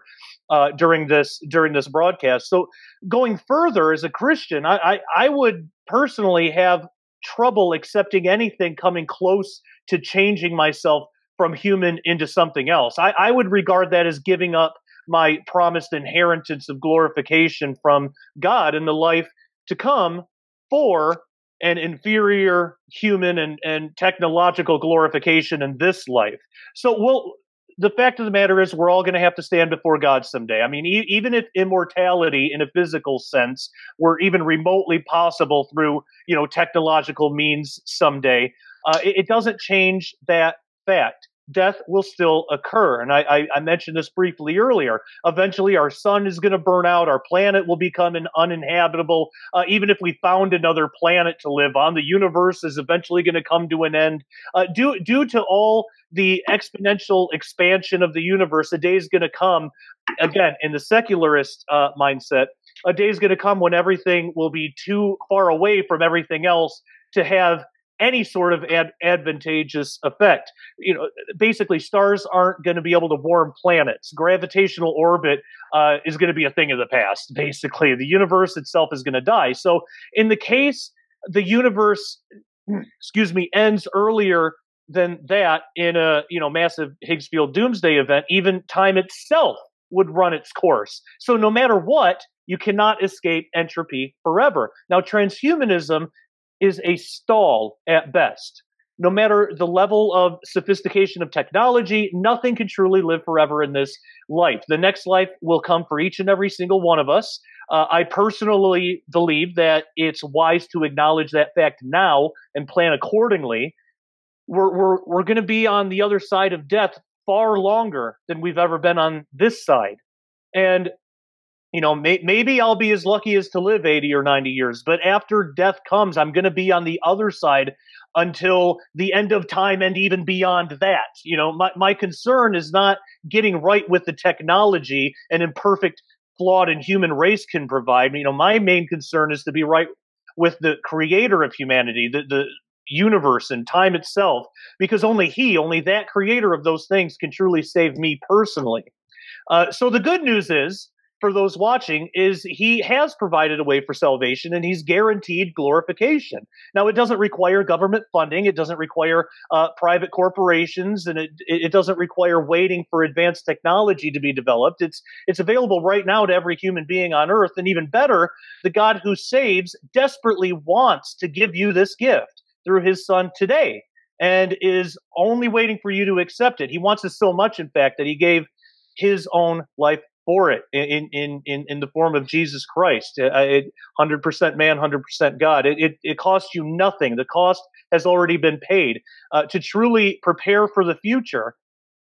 uh, during this during this broadcast. So, going further, as a Christian, I, I, I would personally have trouble accepting anything coming close to changing myself from human into something else. I, I would regard that as giving up my promised inheritance of glorification from God in the life to come for an inferior human and, and technological glorification in this life. So, well, the fact of the matter is, we're all going to have to stand before God someday. I mean, e- even if immortality in a physical sense were even remotely possible through, you know, technological means someday, uh, it, it doesn't change that fact death will still occur. And I, I, I mentioned this briefly earlier. Eventually, our sun is going to burn out. Our planet will become an uninhabitable. Uh, even if we found another planet to live on, the universe is eventually going to come to an end. Uh, due, due to all the exponential expansion of the universe, a day is going to come, again, in the secularist uh, mindset, a day is going to come when everything will be too far away from everything else to have any sort of ad- advantageous effect. You know, basically, stars aren't going to be able to warm planets. Gravitational orbit uh, is going to be a thing of the past. Basically, the universe itself is going to die. So, in the case the universe, excuse me, ends earlier than that in a you know massive Higgs field doomsday event, even time itself would run its course. So, no matter what, you cannot escape entropy forever. Now, transhumanism is a stall at best. No matter the level of sophistication of technology, nothing can truly live forever in this life. The next life will come for each and every single one of us. Uh, I personally believe that it's wise to acknowledge that fact now and plan accordingly. We're, we're, we're going to be on the other side of death far longer than we've ever been on this side. And you know, may, maybe I'll be as lucky as to live 80 or 90 years, but after death comes, I'm going to be on the other side until the end of time and even beyond that. You know, my, my concern is not getting right with the technology an imperfect, flawed, and human race can provide. You know, my main concern is to be right with the creator of humanity, the, the universe and time itself, because only he, only that creator of those things can truly save me personally. Uh, so the good news is for those watching is he has provided a way for salvation and he's guaranteed glorification. Now, it doesn't require government funding, it doesn't require uh, private corporations, and it, it doesn't require waiting for advanced technology to be developed. It's, it's available right now to every human being on earth. And even better, the God who saves desperately wants to give you this gift through his son today and is only waiting for you to accept it. He wants it so much, in fact, that he gave his own life for it in in in, in the form of Jesus Christ. Hundred percent man, hundred percent God. It, it, it costs you nothing. The cost has already been paid. Uh, to truly prepare for the future,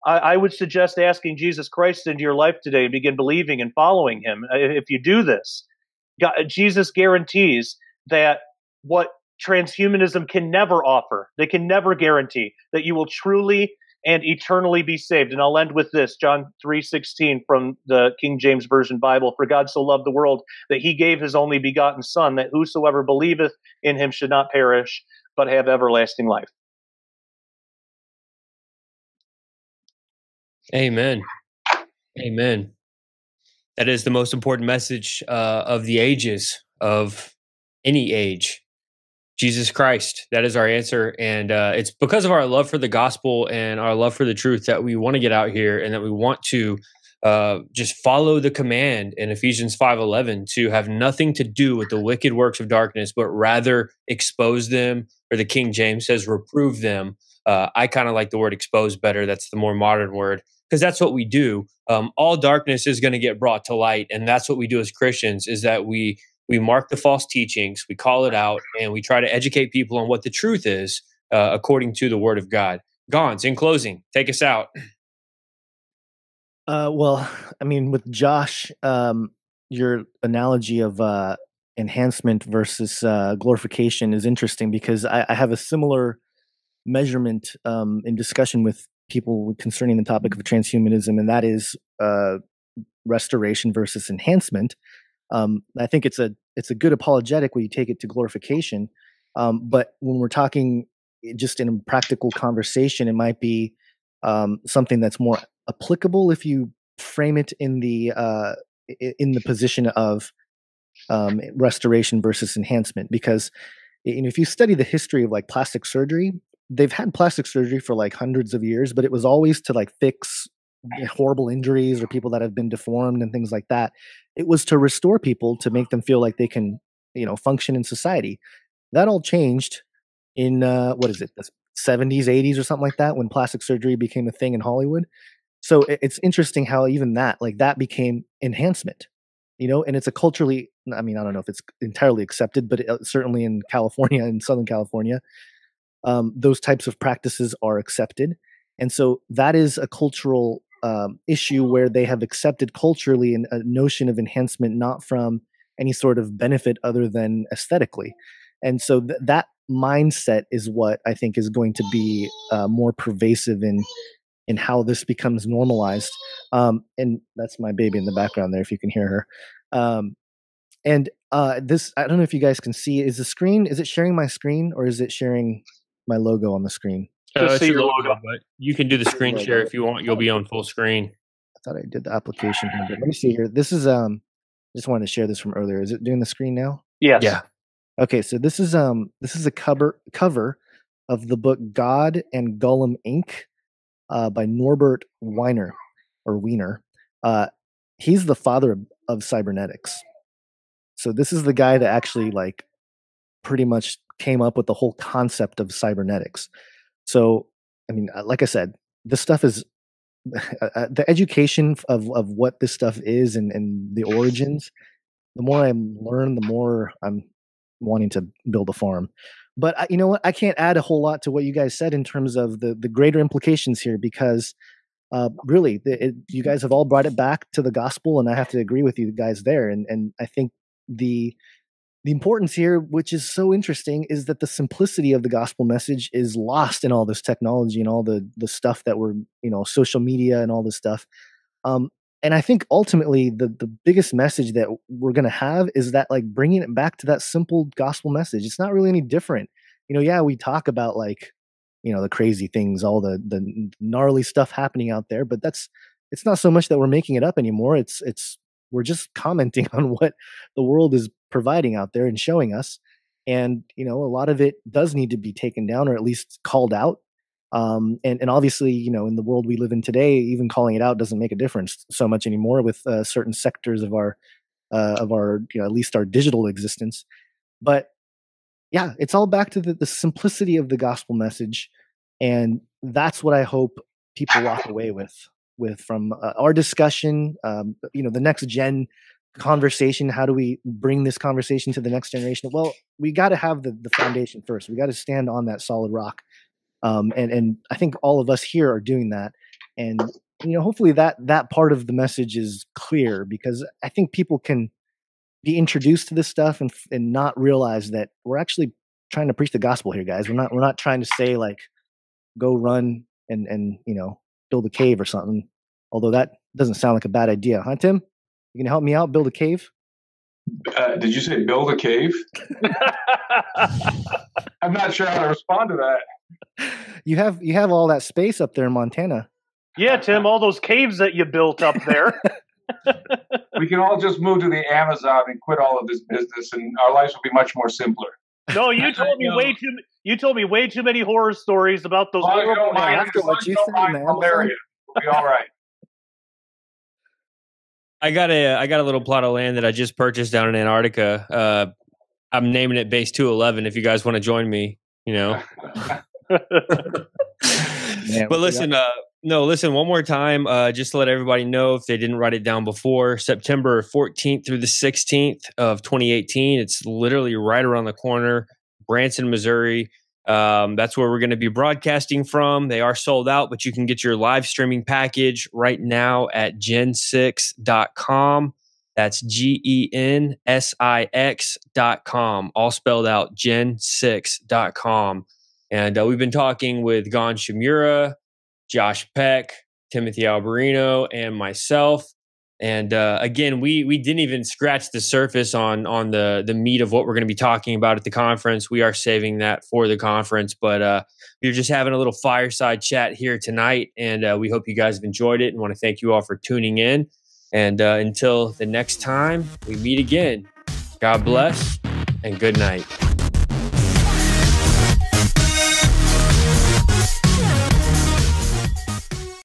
I, I, would suggest asking Jesus Christ into your life today and begin believing and following Him. Uh, if you do this, God, Jesus guarantees that what transhumanism can never offer, they can never guarantee that you will truly and eternally be saved. And I'll end with this, John 3:16 from the King James Version Bible, for God so loved the world that he gave his only begotten son that whosoever believeth in him should not perish but have everlasting life. Amen. Amen. That is the most important message uh, of the ages of any age Jesus Christ. That is our answer. And uh, it's because of our love for the gospel and our love for the truth that we want to get out here and that we want to uh, just follow the command in Ephesians 5:11 to have nothing to do with the wicked works of darkness, but rather expose them, or the King James says reprove them. Uh, I kind of like the word expose better. That's the more modern word because that's what we do. Um, all darkness is going to get brought to light, and that's what we do as Christians. Is that we we mark the false teachings, we call it out, and we try to educate people on what the truth is uh, according to the Word of God. Gonz, in closing, take us out. Uh, well, I mean, with Josh, um, your analogy of uh, enhancement versus uh, glorification is interesting because I, I have a similar measurement um, in discussion with people concerning the topic of transhumanism, and that is uh, restoration versus enhancement. Um, I think it's a it's a good apologetic when you take it to glorification. Um, but when we're talking eh, just in a practical conversation, it might be um, something that's more applicable if you frame it in the uh, in the position of um, restoration versus enhancement. Because you know, if you study the history of like plastic surgery, they've had plastic surgery for like hundreds of years, but it was always to like fix horrible injuries or people that have been deformed and things like that. It was to restore people to make them feel like they can, you know, function in society. That all changed in uh, what is it, the 70s, 80s, or something like that, when plastic surgery became a thing in Hollywood. So it's interesting how even that, like that, became enhancement. You know, and it's a culturally, I mean, I don't know if it's entirely accepted, but it, uh, certainly in California, in Southern California, um, those types of practices are accepted. And so that is a cultural um, issue where they have accepted culturally a notion of enhancement not from any sort of benefit other than aesthetically. And so th- that mindset is what I think is going to be uh, more pervasive in in how this becomes normalized. Um, and that's my baby in the background there, if you can hear her. Um, and uh, this, I don't know if you guys can see. Is the screen? Is it sharing my screen or is it sharing my logo on the screen? Uh, see your logo, but you can do the screen share if you want. You'll be on full screen. I thought I did the application here, but let me see here. This is um, just wanted to share this from earlier. Is it doing the screen now? Yes. Yeah. Okay, so this is um, this is a cover cover of the book God and Golem Inc. Uh, by Norbert Weiner or Wiener. Uh, he's the father of, of cybernetics. So this is the guy that actually like pretty much came up with the whole concept of cybernetics. So, I mean, uh, like I said, this stuff is uh, uh, the education of of what this stuff is and and the origins. The more I learn, the more I'm wanting to build a farm. But I, you know what? I can't add a whole lot to what you guys said in terms of the the greater implications here because uh, really, it, you guys have all brought it back to the gospel, and I have to agree with you guys there. And and I think the the importance here, which is so interesting, is that the simplicity of the gospel message is lost in all this technology and all the the stuff that we're, you know, social media and all this stuff. Um, and I think ultimately the the biggest message that we're going to have is that like bringing it back to that simple gospel message. It's not really any different. You know, yeah, we talk about like, you know, the crazy things, all the the gnarly stuff happening out there, but that's it's not so much that we're making it up anymore. It's it's we're just commenting on what the world is providing out there and showing us. And you know, a lot of it does need to be taken down or at least called out. Um, and and obviously, you know, in the world we live in today, even calling it out doesn't make a difference so much anymore with uh, certain sectors of our uh, of our you know at least our digital existence. But yeah, it's all back to the, the simplicity of the gospel message, and that's what I hope people walk away with with from uh, our discussion. Um, you know, the next gen conversation. How do we bring this conversation to the next generation? Well, we got to have the the foundation first. We got to stand on that solid rock, um, and and I think all of us here are doing that. And you know, hopefully that that part of the message is clear because I think people can be introduced to this stuff and and not realize that we're actually trying to preach the gospel here, guys. We're not we're not trying to say like go run and and you know build a cave or something. Although that doesn't sound like a bad idea, huh, Tim? You can help me out build a cave. Uh, did you say build a cave? I'm not sure how to respond to that. You have you have all that space up there in Montana. Yeah, Tim, all those caves that you built up there. we can all just move to the Amazon and quit all of this business, and our lives will be much more simpler. No, you told me way too. You told me way too many horror stories about those. Well, horrible after what you said, man, hilarious. We'll be all right. I got a I got a little plot of land that I just purchased down in Antarctica. Uh, I'm naming it Base 211. If you guys want to join me, you know. Man, but listen, uh, no, listen, one more time, uh, just to let everybody know if they didn't write it down before, September 14th through the 16th of 2018. It's literally right around the corner, Branson, Missouri. Um, that's where we're going to be broadcasting from. They are sold out, but you can get your live streaming package right now at gen6.com. That's G E N S I X.com, all spelled out, gen6.com. And uh, we've been talking with Gonz Shimura, Josh Peck, Timothy Alberino, and myself. And uh, again, we we didn't even scratch the surface on on the the meat of what we're going to be talking about at the conference. We are saving that for the conference, but uh, we're just having a little fireside chat here tonight, and uh, we hope you guys have enjoyed it. And want to thank you all for tuning in. And uh, until the next time we meet again, God bless and good night.